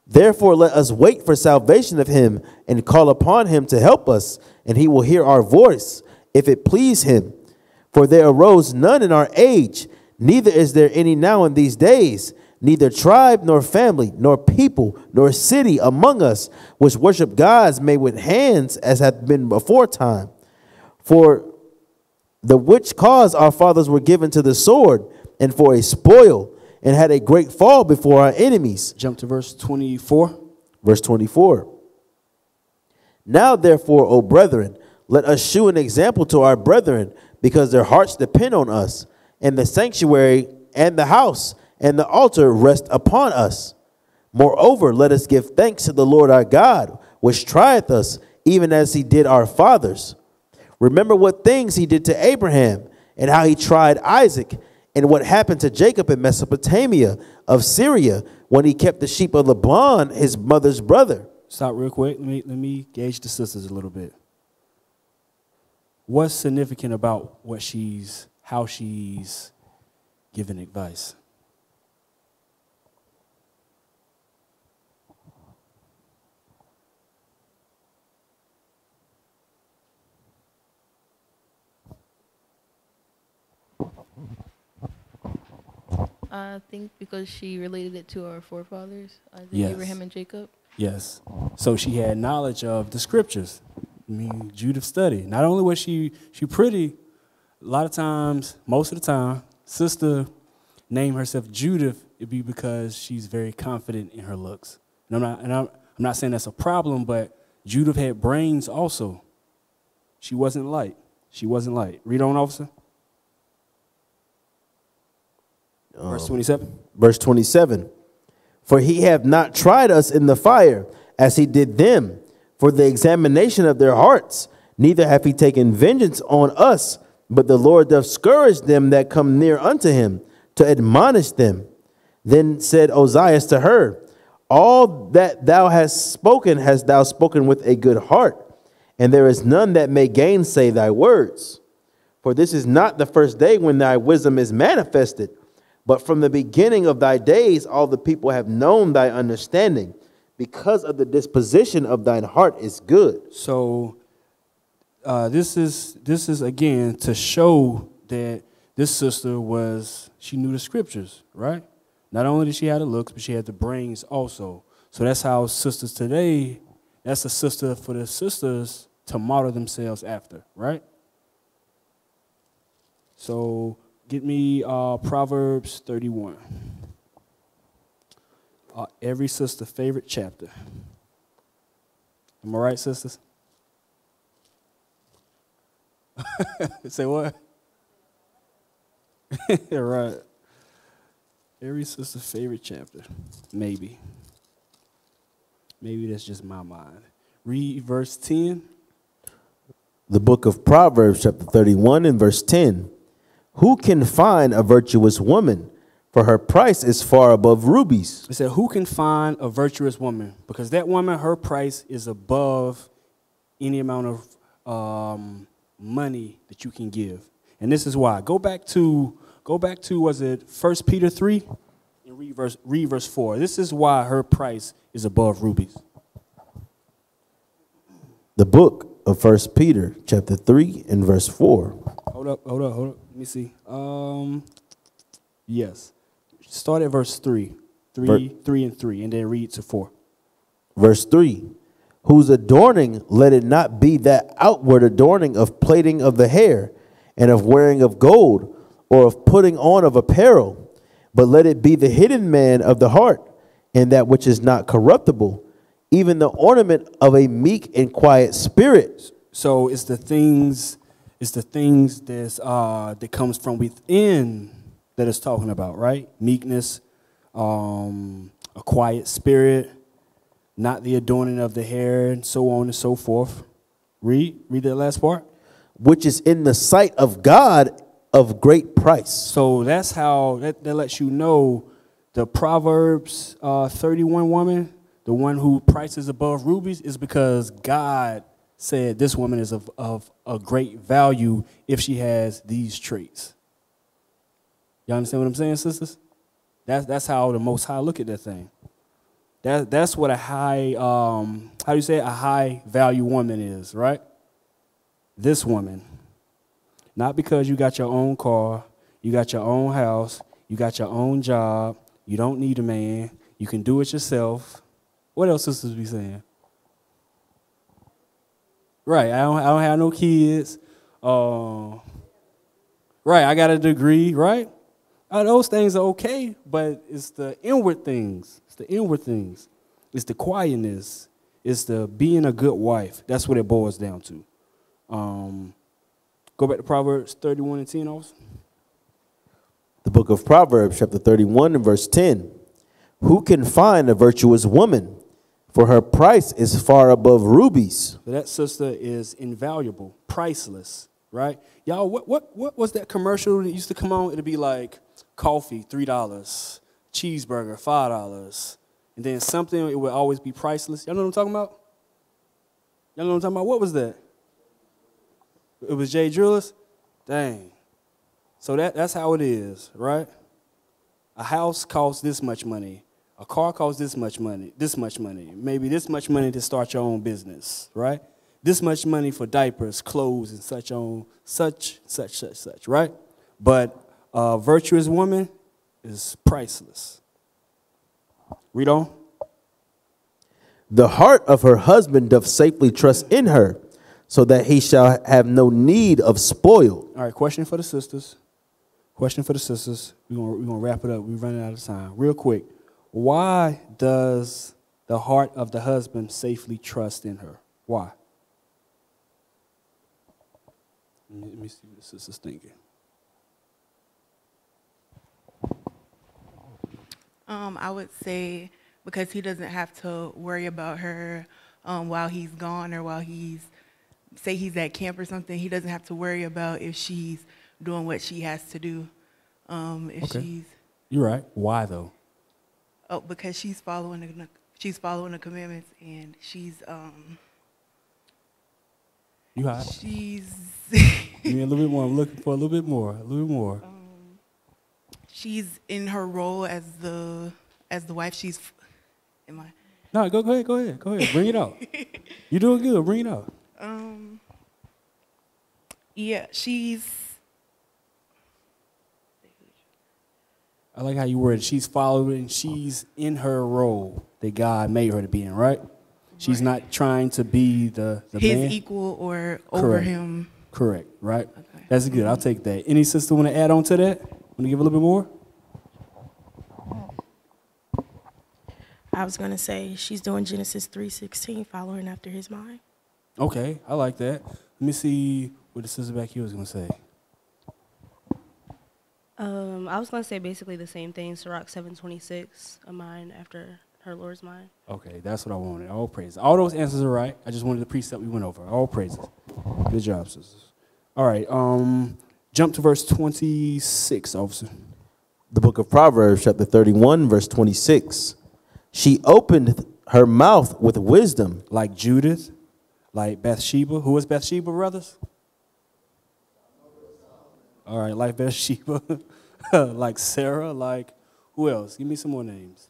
Therefore, let us wait for salvation of him and call upon him to help us, and he will hear our voice, if it please him. For there arose none in our age, neither is there any now in these days, neither tribe nor family, nor people, nor city among us, which worship gods made with hands, as hath been before time. For the which cause our fathers were given to the sword, and for a spoil, and had a great fall before our enemies. Jump to verse 24. Verse 24. Now, therefore, O brethren, let us shew an example to our brethren, because their hearts depend on us, and the sanctuary and the house and the altar rest upon us. Moreover, let us give thanks to the Lord our God, which trieth us, even as he did our fathers. Remember what things he did to Abraham, and how he tried Isaac, and what happened to Jacob in Mesopotamia of Syria when he kept the sheep of Laban, his mother's brother. Stop real quick. Let me let me gauge the sisters a little bit. What's significant about what she's how she's giving advice? I think because she related it to our forefathers, Isaac, Yes. Abraham, and Jacob. Yes. So she had knowledge of the scriptures. I mean, Judith studied. Not only was she she pretty, a lot of times, most of the time, sister name herself Judith, it'd be because she's very confident in her looks. And I'm not and I'm, I'm not saying that's a problem, but Judith had brains also. She wasn't light. She wasn't light. Read on, officer. Verse um, 27. Verse 27 For he have not tried us in the fire as he did them for the examination of their hearts, neither hath he taken vengeance on us, but the Lord doth scourge them that come near unto him to admonish them. Then said Ozias to her, All that thou hast spoken hast thou spoken with a good heart, and there is none that may gainsay thy words. For this is not the first day when thy wisdom is manifested, but from the beginning of thy days all the people have known thy understanding, because of the disposition of thine heart is good. So uh, this is this is again to show that this sister was she knew the scriptures, right? Not only did she have the looks, but she had the brains also. So that's how sisters today. That's a sister for the sisters to model themselves after, right? So get me uh, Proverbs thirty-one. Uh, every sister favorite chapter. Am I right, sisters? Say what? right. Every sister's favorite chapter. Maybe. Maybe that's just my mind. Read verse 10. The book of Proverbs, chapter 31, and verse 10. Who can find a virtuous woman? For her price is far above rubies. It said, Who can find a virtuous woman? Because that woman, her price is above any amount of um, money that you can give. And this is why. Go back to go back to was it First Peter three, and read verse read verse four. This is why her price is above rubies. The book of First Peter, chapter 3, and verse 4. Hold up, hold up, hold up. Let me see. Um, yes. Start at verse three, three, Ver- three, and three, and then read to four. Verse 3 Whose adorning let it not be that outward adorning of plaiting of the hair, and of wearing of gold, or of putting on of apparel, but let it be the hidden man of the heart, and that which is not corruptible, even the ornament of a meek and quiet spirit. So it's the things, it's the things that's uh, that comes from within that it's talking about, right? Meekness, um, a quiet spirit, not the adorning of the hair, and so on and so forth. Read, read that last part. Which is in the sight of God of great price. So that's how that, that lets you know the Proverbs uh, 31 woman, the one who prices above rubies, is because God said this woman is of, of a great value if she has these traits. Y'all understand what I'm saying, sisters? That's, that's how the Most High look at that thing. That, that's what a high, um, how do you say it? a high value woman is, right? This woman. Not because you got your own car, you got your own house, you got your own job, you don't need a man, you can do it yourself. What else sisters be saying? Right, I don't, I don't have no kids. Uh, right, I got a degree, right? Uh, those things are okay, but it's the inward things. It's the inward things. It's the quietness. It's the being a good wife. That's what it boils down to. Um, go back to Proverbs 31 and 10 also. The book of Proverbs, chapter 31, and verse 10. Who can find a virtuous woman? For her price is far above rubies. That sister is invaluable, priceless. right? Y'all, what, what, what was that commercial that used to come on? It'd be like coffee, $3, cheeseburger, $5, and then something, it would always be priceless. Y'all know what I'm talking about? Y'all know what I'm talking about? What was that? It was Jay Jewelers? Dang. So that, that's how it is, right? A house costs this much money. A car costs this much money, this much money. Maybe this much money to start your own business, right? This much money for diapers, clothes, and such on such, such, such, such, right? But a virtuous woman is priceless. Read on. The heart of her husband doth safely trust in her, so that he shall have no need of spoil. All right, question for the sisters. Question for the sisters. We're gonna, we're gonna wrap it up. We're running out of time. Real quick. Why does the heart of the husband safely trust in her? Why? Let me, see what the sister's thinking. Um, I would say because he doesn't have to worry about her um, while he's gone or while he's, say he's at camp or something, he doesn't have to worry about if she's doing what she has to do. Um, if Okay. she's, You're right. Why though? Oh, because she's following the, she's following the commandments and she's, um, You hot? she's, Give me a little bit more. I'm looking for a little bit more. A little bit more. she's in her role as the, as the wife. She's, am I? No, go, go ahead. Go ahead. Go ahead. Bring it out. You're doing good. Bring it out. Um, yeah, she's, I like how you worded. She's following. She's in her role that God made her to be in. Right? She's not trying to be the the his man. equal or over Correct. him. Correct. Right. That's good. I'll take that. Any sister want to add on to that? Want to give a little bit more? I was gonna say she's doing Genesis three sixteen, following after his mind. Okay, I like that. Let me see what the sister back here was gonna say. Um, I was gonna say basically the same thing. Sirach seven twenty six, a mind after her Lord's mind. Okay, that's what I wanted. All praises. All those answers are right. I just wanted the precept we went over. All praises. Good job, sisters. All right. Um, jump to verse twenty six, officer. The book of Proverbs, chapter 31, verse 26. She opened her mouth with wisdom. Like Judith, like Bathsheba. Who is Bathsheba, brothers? All right, like Bathsheba, like Sarah, like who else? Give me some more names.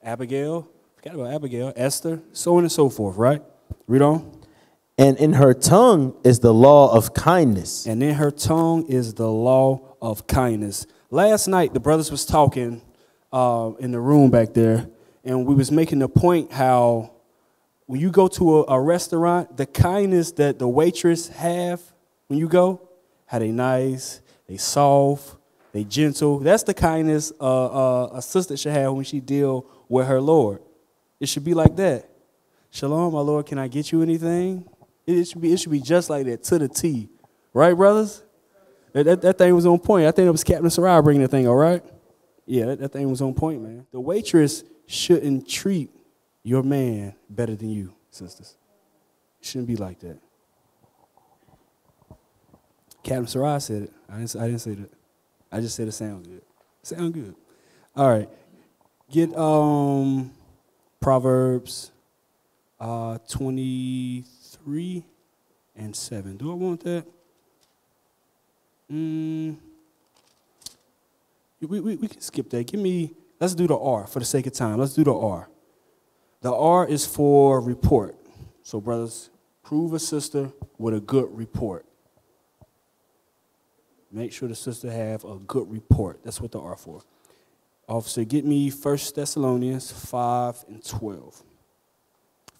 Abigail. Forgot about Abigail. Esther. So on and so forth. Right. Read on. And in her tongue is the law of kindness. And in her tongue is the law of kindness. Last night, the brothers was talking uh, in the room back there, and we was making the point how when you go to a, a restaurant, the kindness that the waitress have when you go, how they nice, they soft, they gentle. That's the kindness uh, uh, a sister should have when she deal with her Lord. It should be like that. Shalom, my Lord. Can I get you anything? It, should be. It should be just like that to the T, right, brothers? That, that, that thing was on point. I think it was Captain Seriyah bringing the thing. All right. Yeah, that, that thing was on point, man. The waitress shouldn't treat your man better than you, sisters. It shouldn't be like that. Captain Seriyah said it. I didn't, I didn't say that. I just said it sound good. Sound good. All right. Get um Proverbs uh 23 and 7. Do I want that? Mm, we, we, we can skip that. Give me, let's do the R for the sake of time. Let's do the R. The R is for report. So, brothers, prove a sister with a good report. Make sure the sister have a good report. That's what the R for. Officer, get me 1 Thessalonians 5 and 12.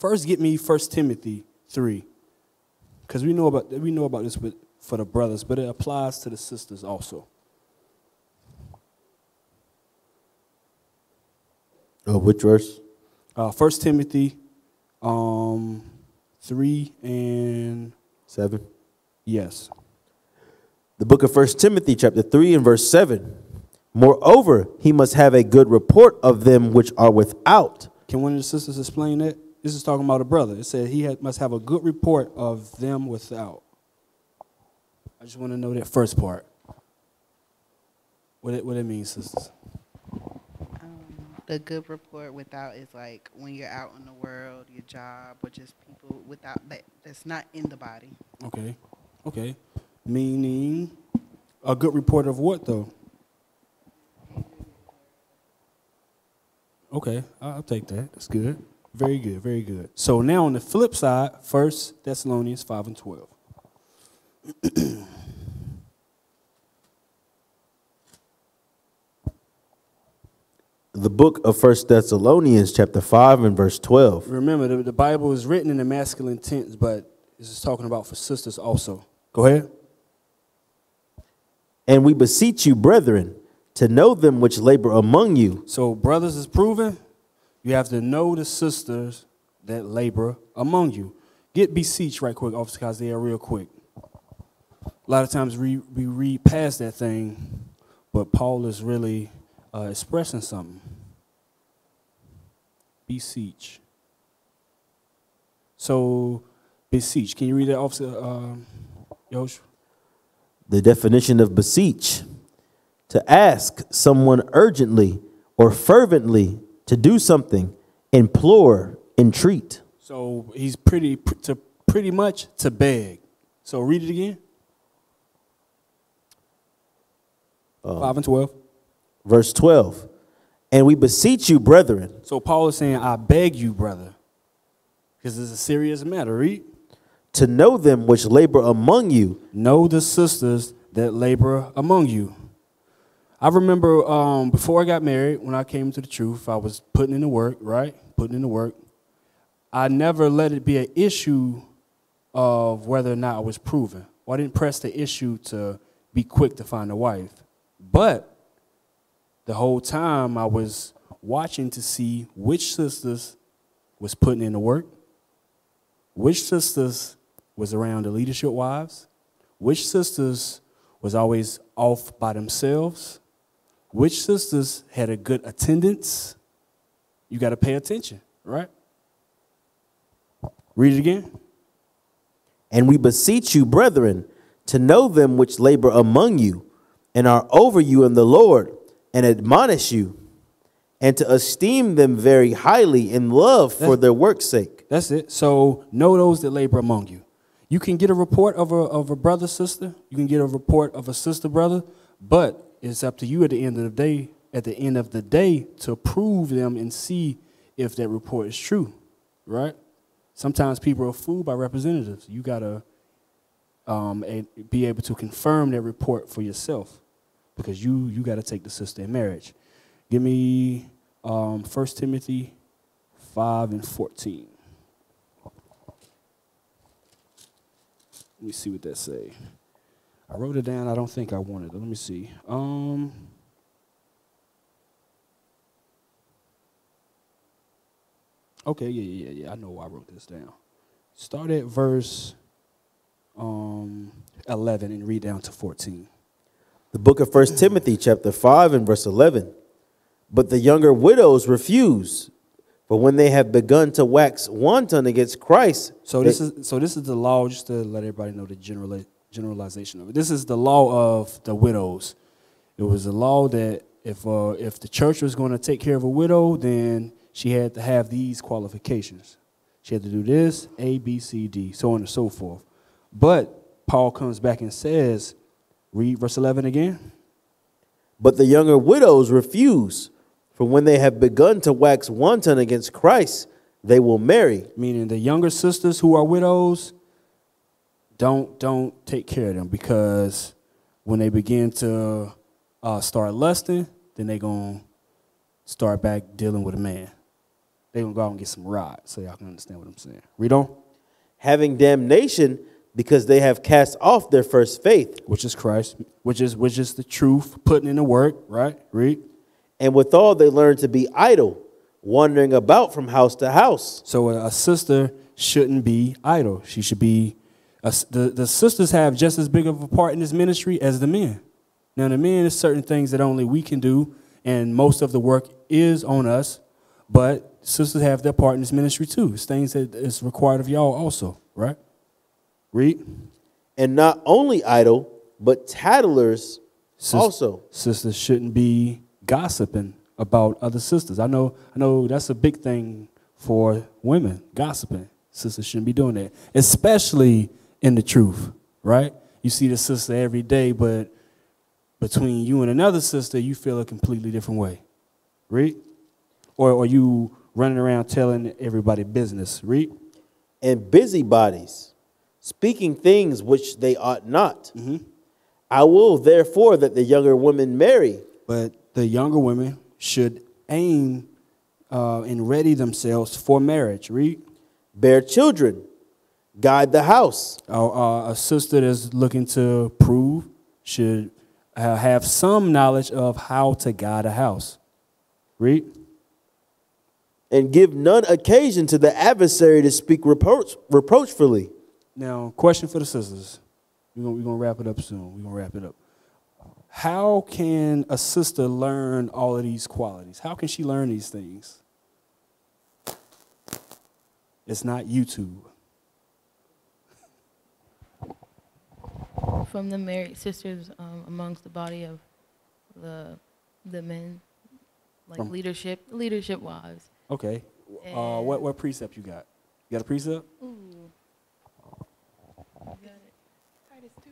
First, get me 1 Timothy 3. Because we know about we know about this with, for the brothers, but it applies to the sisters also. Oh, which verse? Uh, 1 Timothy um, 3 and 7. Yes. The book of 1 Timothy, chapter 3, and verse 7. Moreover, he must have a good report of them which are without. Can one of the sisters explain that? This is talking about a brother. It said he had, must have a good report of them without. I just want to know that first part. What it, what it means, sisters. Um, the good report without is like when you're out in the world, your job, or just people without that that's not in the body. Okay. Okay. Meaning a good report of what though? Okay, I'll take that. That's good. Very good, very good. So now on the flip side, First Thessalonians 5 and 12. The book of First Thessalonians, chapter 5 and verse 12. Remember, the, the Bible is written in the masculine tense, but this is talking about for sisters also. Go ahead. And we beseech you, brethren, to know them which labor among you. So, brothers is proven. You have to know the sisters that labor among you. Get beseech right quick, Officer Isaiah, real quick. A lot of times we, we read past that thing, but Paul is really uh, expressing something. Beseech. So, beseech. Can you read that, Officer um, Yosh? The definition of beseech to ask someone urgently or fervently to do something, implore, entreat. So he's pretty pr- to pretty much to beg. So read it again. Uh, Five and twelve. Verse 12. And we beseech you, brethren, So Paul is saying, "I beg you, brother," because it's a serious matter. Read. To know them which labor among you. Know the sisters that labor among you. I remember um, before I got married, when I came to the truth, I was putting in the work, right? Putting in the work. I never let it be an issue of whether or not I was proven. Or I didn't press the issue to be quick to find a wife. But the whole time I was watching to see which sisters was putting in the work, which sisters was around the leadership wives, which sisters was always off by themselves, which sisters had a good attendance. You got to pay attention, right? Read it again. And we beseech you, brethren, to know them which labor among you and are over you in the Lord and admonish you, and to esteem them very highly in love for their work's sake. That's it. So know those that labor among you. You can get a report of a, of a brother, sister. You can get a report of a sister, brother. But it's up to you at the end of the day, at the end of the day, to prove them and see if that report is true, right? Sometimes people are fooled by representatives. You gotta um, be able to confirm that report for yourself, because you you gotta take the sister in marriage. Give me um, 1 Timothy five and fourteen. Let me see what that say. I wrote it down. I don't think I wanted it. Let me see. Um, okay, yeah, yeah, yeah. I know why I wrote this down. Start at verse um, 11 and read down to 14. The book of First Timothy, chapter 5 and verse 11. But the younger widows refuse, for when they have begun to wax wanton against Christ, So this is so this is the law. Just to let everybody know the general generalization of it. This is the law of the widows. It was a law that if uh, if the church was going to take care of a widow, then she had to have these qualifications. She had to do this, A, B, C, D, so on and so forth. But Paul comes back and says, read verse 11 again. But the younger widows refuse, for when they have begun to wax wanton against Christ, they will marry. Meaning the younger sisters who are widows, don't don't take care of them because when they begin to uh, start lusting, then they gonna start back dealing with a man. They gonna go out and get some rods, so y'all can understand what I'm saying. Read on. having damnation because they have cast off their first faith. Which is Christ, which is which is the truth, putting in the work, right? Read. And withal they learn to be idle, wandering about from house to house. So a, sister shouldn't be idle. She should be. A, the the sisters have just as big of a part in this ministry as the men. Now the men is certain things that only we can do, and most of the work is on us. But sisters have their part in this ministry too. It's things that is required of y'all also, right? Read. And not only idle, but tattlers Sis- also. sisters shouldn't be gossiping about other sisters. I know, I know that's a big thing for women, gossiping. Sisters shouldn't be doing that, especially in the truth, right? You see the sister every day, but between you and another sister, you feel a completely different way. Read? Or or you running around telling everybody business. Read? and busybodies, speaking things which they ought not. Mm-hmm. I will therefore that the younger women marry, But the younger women should aim uh, and ready themselves for marriage. Read? bear children, guide the house, Uh, uh, a sister that's looking to prove should uh, have some knowledge of how to guide a house. Read. and give none occasion to the adversary to speak reproach, reproachfully. Now, question for the sisters. We're we're gonna wrap it up soon. We're gonna wrap it up. How can a sister learn all of these qualities? How can she learn these things? It's not YouTube. From the married sisters um, amongst the body of the the men, like From- leadership, leadership wise. Okay. Uh, what what precept you got? You got a precept? Ooh. Got it. Titus two.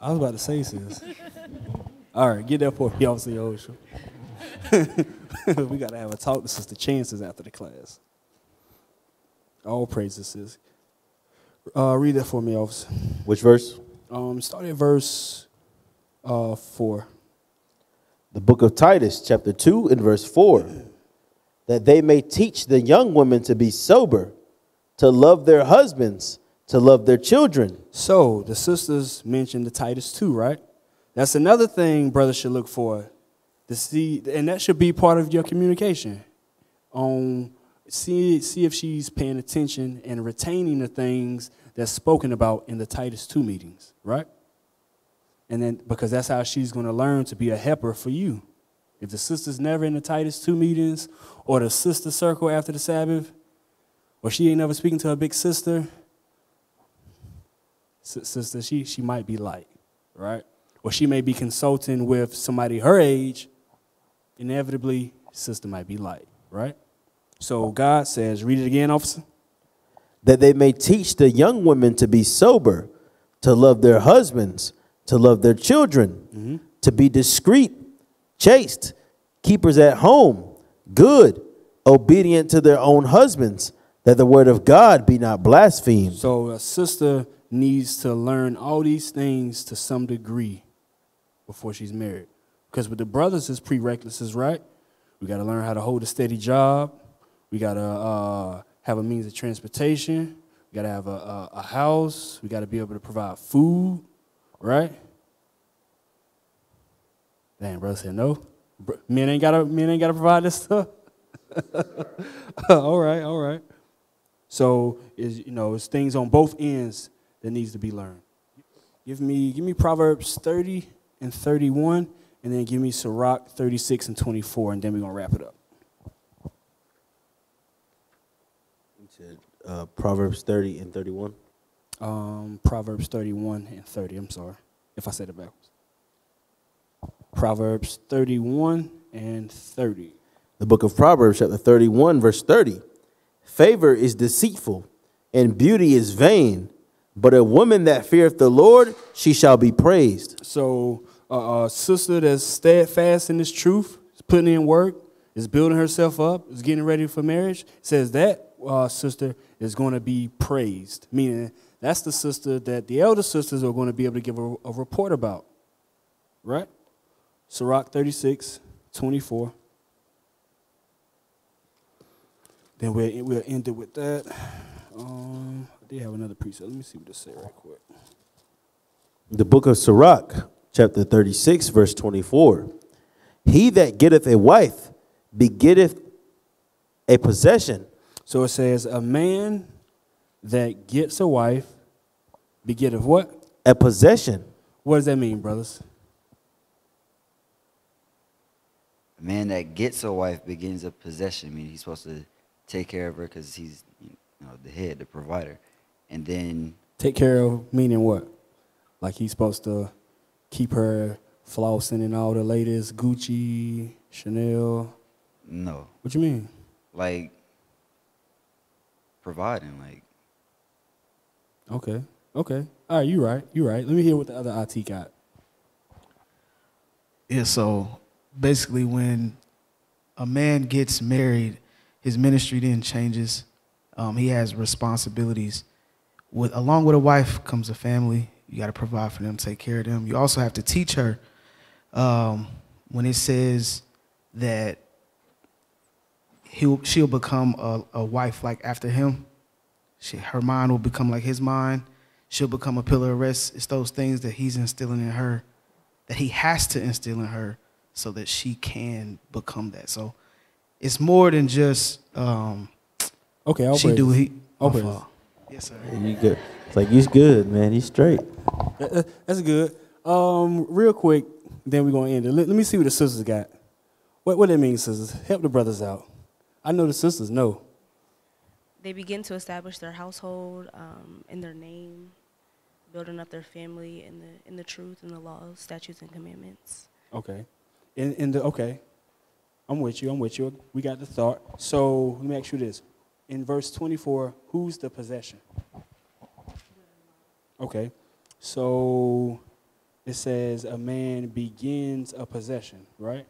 I was about to say sis. All right, get that for me, Officer Ocean. we gotta have a talk to Sister Chances after the class. All praises, sis. Uh, read that for me, Officer. Which verse? Um, start at verse uh, four. The book of Titus, chapter 2, and verse 4. That they may teach the young women to be sober, to love their husbands, to love their children. So the sisters mentioned the Titus 2, right? That's another thing brothers should look for. To see, and that should be part of your communication. On see see if she's paying attention and retaining the things that's spoken about in the Titus 2 meetings, right? And then because that's how she's going to learn to be a helper for you. If the sister's never in the Titus 2 meetings or the sister circle after the Sabbath, or she ain't never speaking to her big sister, si- sister, she she might be light, right? Or she may be consulting with somebody her age. Inevitably, sister might be light, right? So God says, read it again, officer. That they may teach the young women to be sober, to love their husbands, to love their children, mm-hmm. to be discreet, chaste, keepers at home, good, obedient to their own husbands, that the word of God be not blasphemed. So a sister needs to learn all these things to some degree before she's married. Because with the brothers, it's prerequisites, right? We got to learn how to hold a steady job. We got to uh, have a means of transportation. We got to have a, a, a house. We got to be able to provide food, right? Damn, brother said no. Men ain't gotta men ain't gotta provide this stuff. all right, all right. So is you know, it's things on both ends that needs to be learned. Give me give me Proverbs 30 and 31, and then give me Sirach 36 and 24, and then we're gonna wrap it up. Uh, Proverbs 30 and 31. Um, Proverbs 31 and 30. I'm sorry if I said it backwards. Proverbs 31 and 30. The book of Proverbs, chapter 31, verse 30. Favor is deceitful, and beauty is vain, but a woman that feareth the Lord, she shall be praised. So, uh, a sister that's steadfast in this truth, is putting in work, is building herself up, is getting ready for marriage, says that uh, sister is going to be praised. Meaning, that's the sister that the elder sisters are going to be able to give a, a report about. Right? Sirach 36, 24. Then we'll, we'll end it with that. Um, I did have another precept. Let me see what this say right quick. The book of Sirach, chapter 36, verse 24. He that getteth a wife begetteth a possession. So it says, a man that gets a wife begetteth what? A possession. What does that mean, brothers? A man that gets a wife begins a possession. I mean, he's supposed to take care of her because he's you know the head, the provider, and then Take care of meaning what? Like he's supposed to keep her flossing and all the latest Gucci, Chanel. No. What you mean? Like providing, like Okay. Okay. All right, you right. You right. Let me hear what the other IT got. Yeah, so basically, when a man gets married, his ministry then changes. Um, he has responsibilities. With along with a wife comes a family. You got to provide for them, take care of them. You also have to teach her. Um, when it says that he'll she'll become a, a wife like after him, she, her mind will become like his mind. She'll become a pillar of rest. It's those things that he's instilling in her that he has to instill in her so that she can become that. So it's more than just um, Okay, I'll she do he. I'll my praise fault. it. Yes, sir. You good? It's like he's good, man. He's straight. That- that- That's good. Um, real quick, then we're gonna end it. Let, let me see what the sisters got. What what that mean, sisters? Help the brothers out. I know the sisters know. They begin to establish their household um, in their name, building up their family in the in the truth and the laws, statutes, and commandments. Okay. In in the okay. I'm with you. I'm with you. We got the thought. So let me ask you this: in verse 24, who's the possession? Okay. So it says a man begins a possession, right?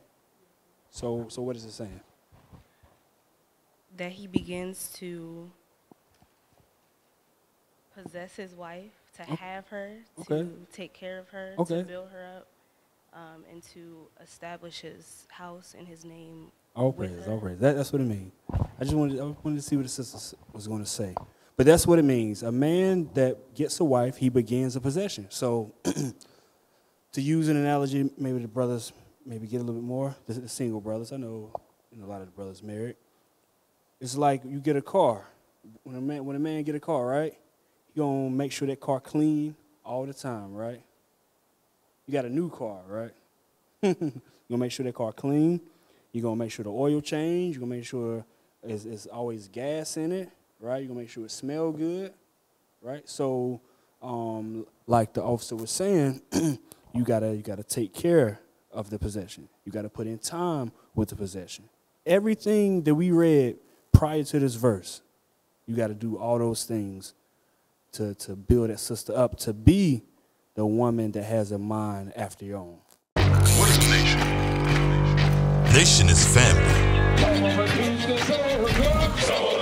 So so what is it saying? That he begins to possess his wife, to Okay. have her, Okay. to take care of her, Okay. to build her up, um, and to establish his house in his name. All praise, all praise. That, that's what it means. I just wanted, I wanted to see what the sister was going to say. But that's what it means. A man that gets a wife, he begins a possession. So, to use an analogy, maybe the brothers maybe get a little bit more. The, the single brothers, I know, you know, a lot of the brothers married. It's like you get a car. When a man, when a man get a car, right? You gonna make sure that car clean all the time, right? You got a new car, right? You're gonna make sure that car clean. You're gonna make sure the oil change. You're gonna make sure it's, it's always gas in it, right? You're gonna make sure it smell good, right? So, um, like the officer was saying, you gotta you gotta take care of the possession. You gotta put in time with the possession. Everything that we read prior to this verse, you gotta do all those things to to build that sister up to be the woman that has a mind after your own. Nation is family.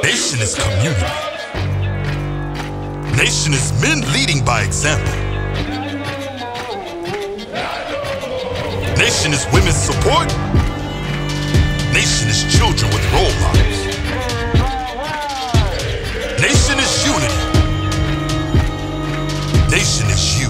Nation is community. Nation is men leading by example. Nation is women's support. Nation is children with role models. Nation is unity. Nation is you.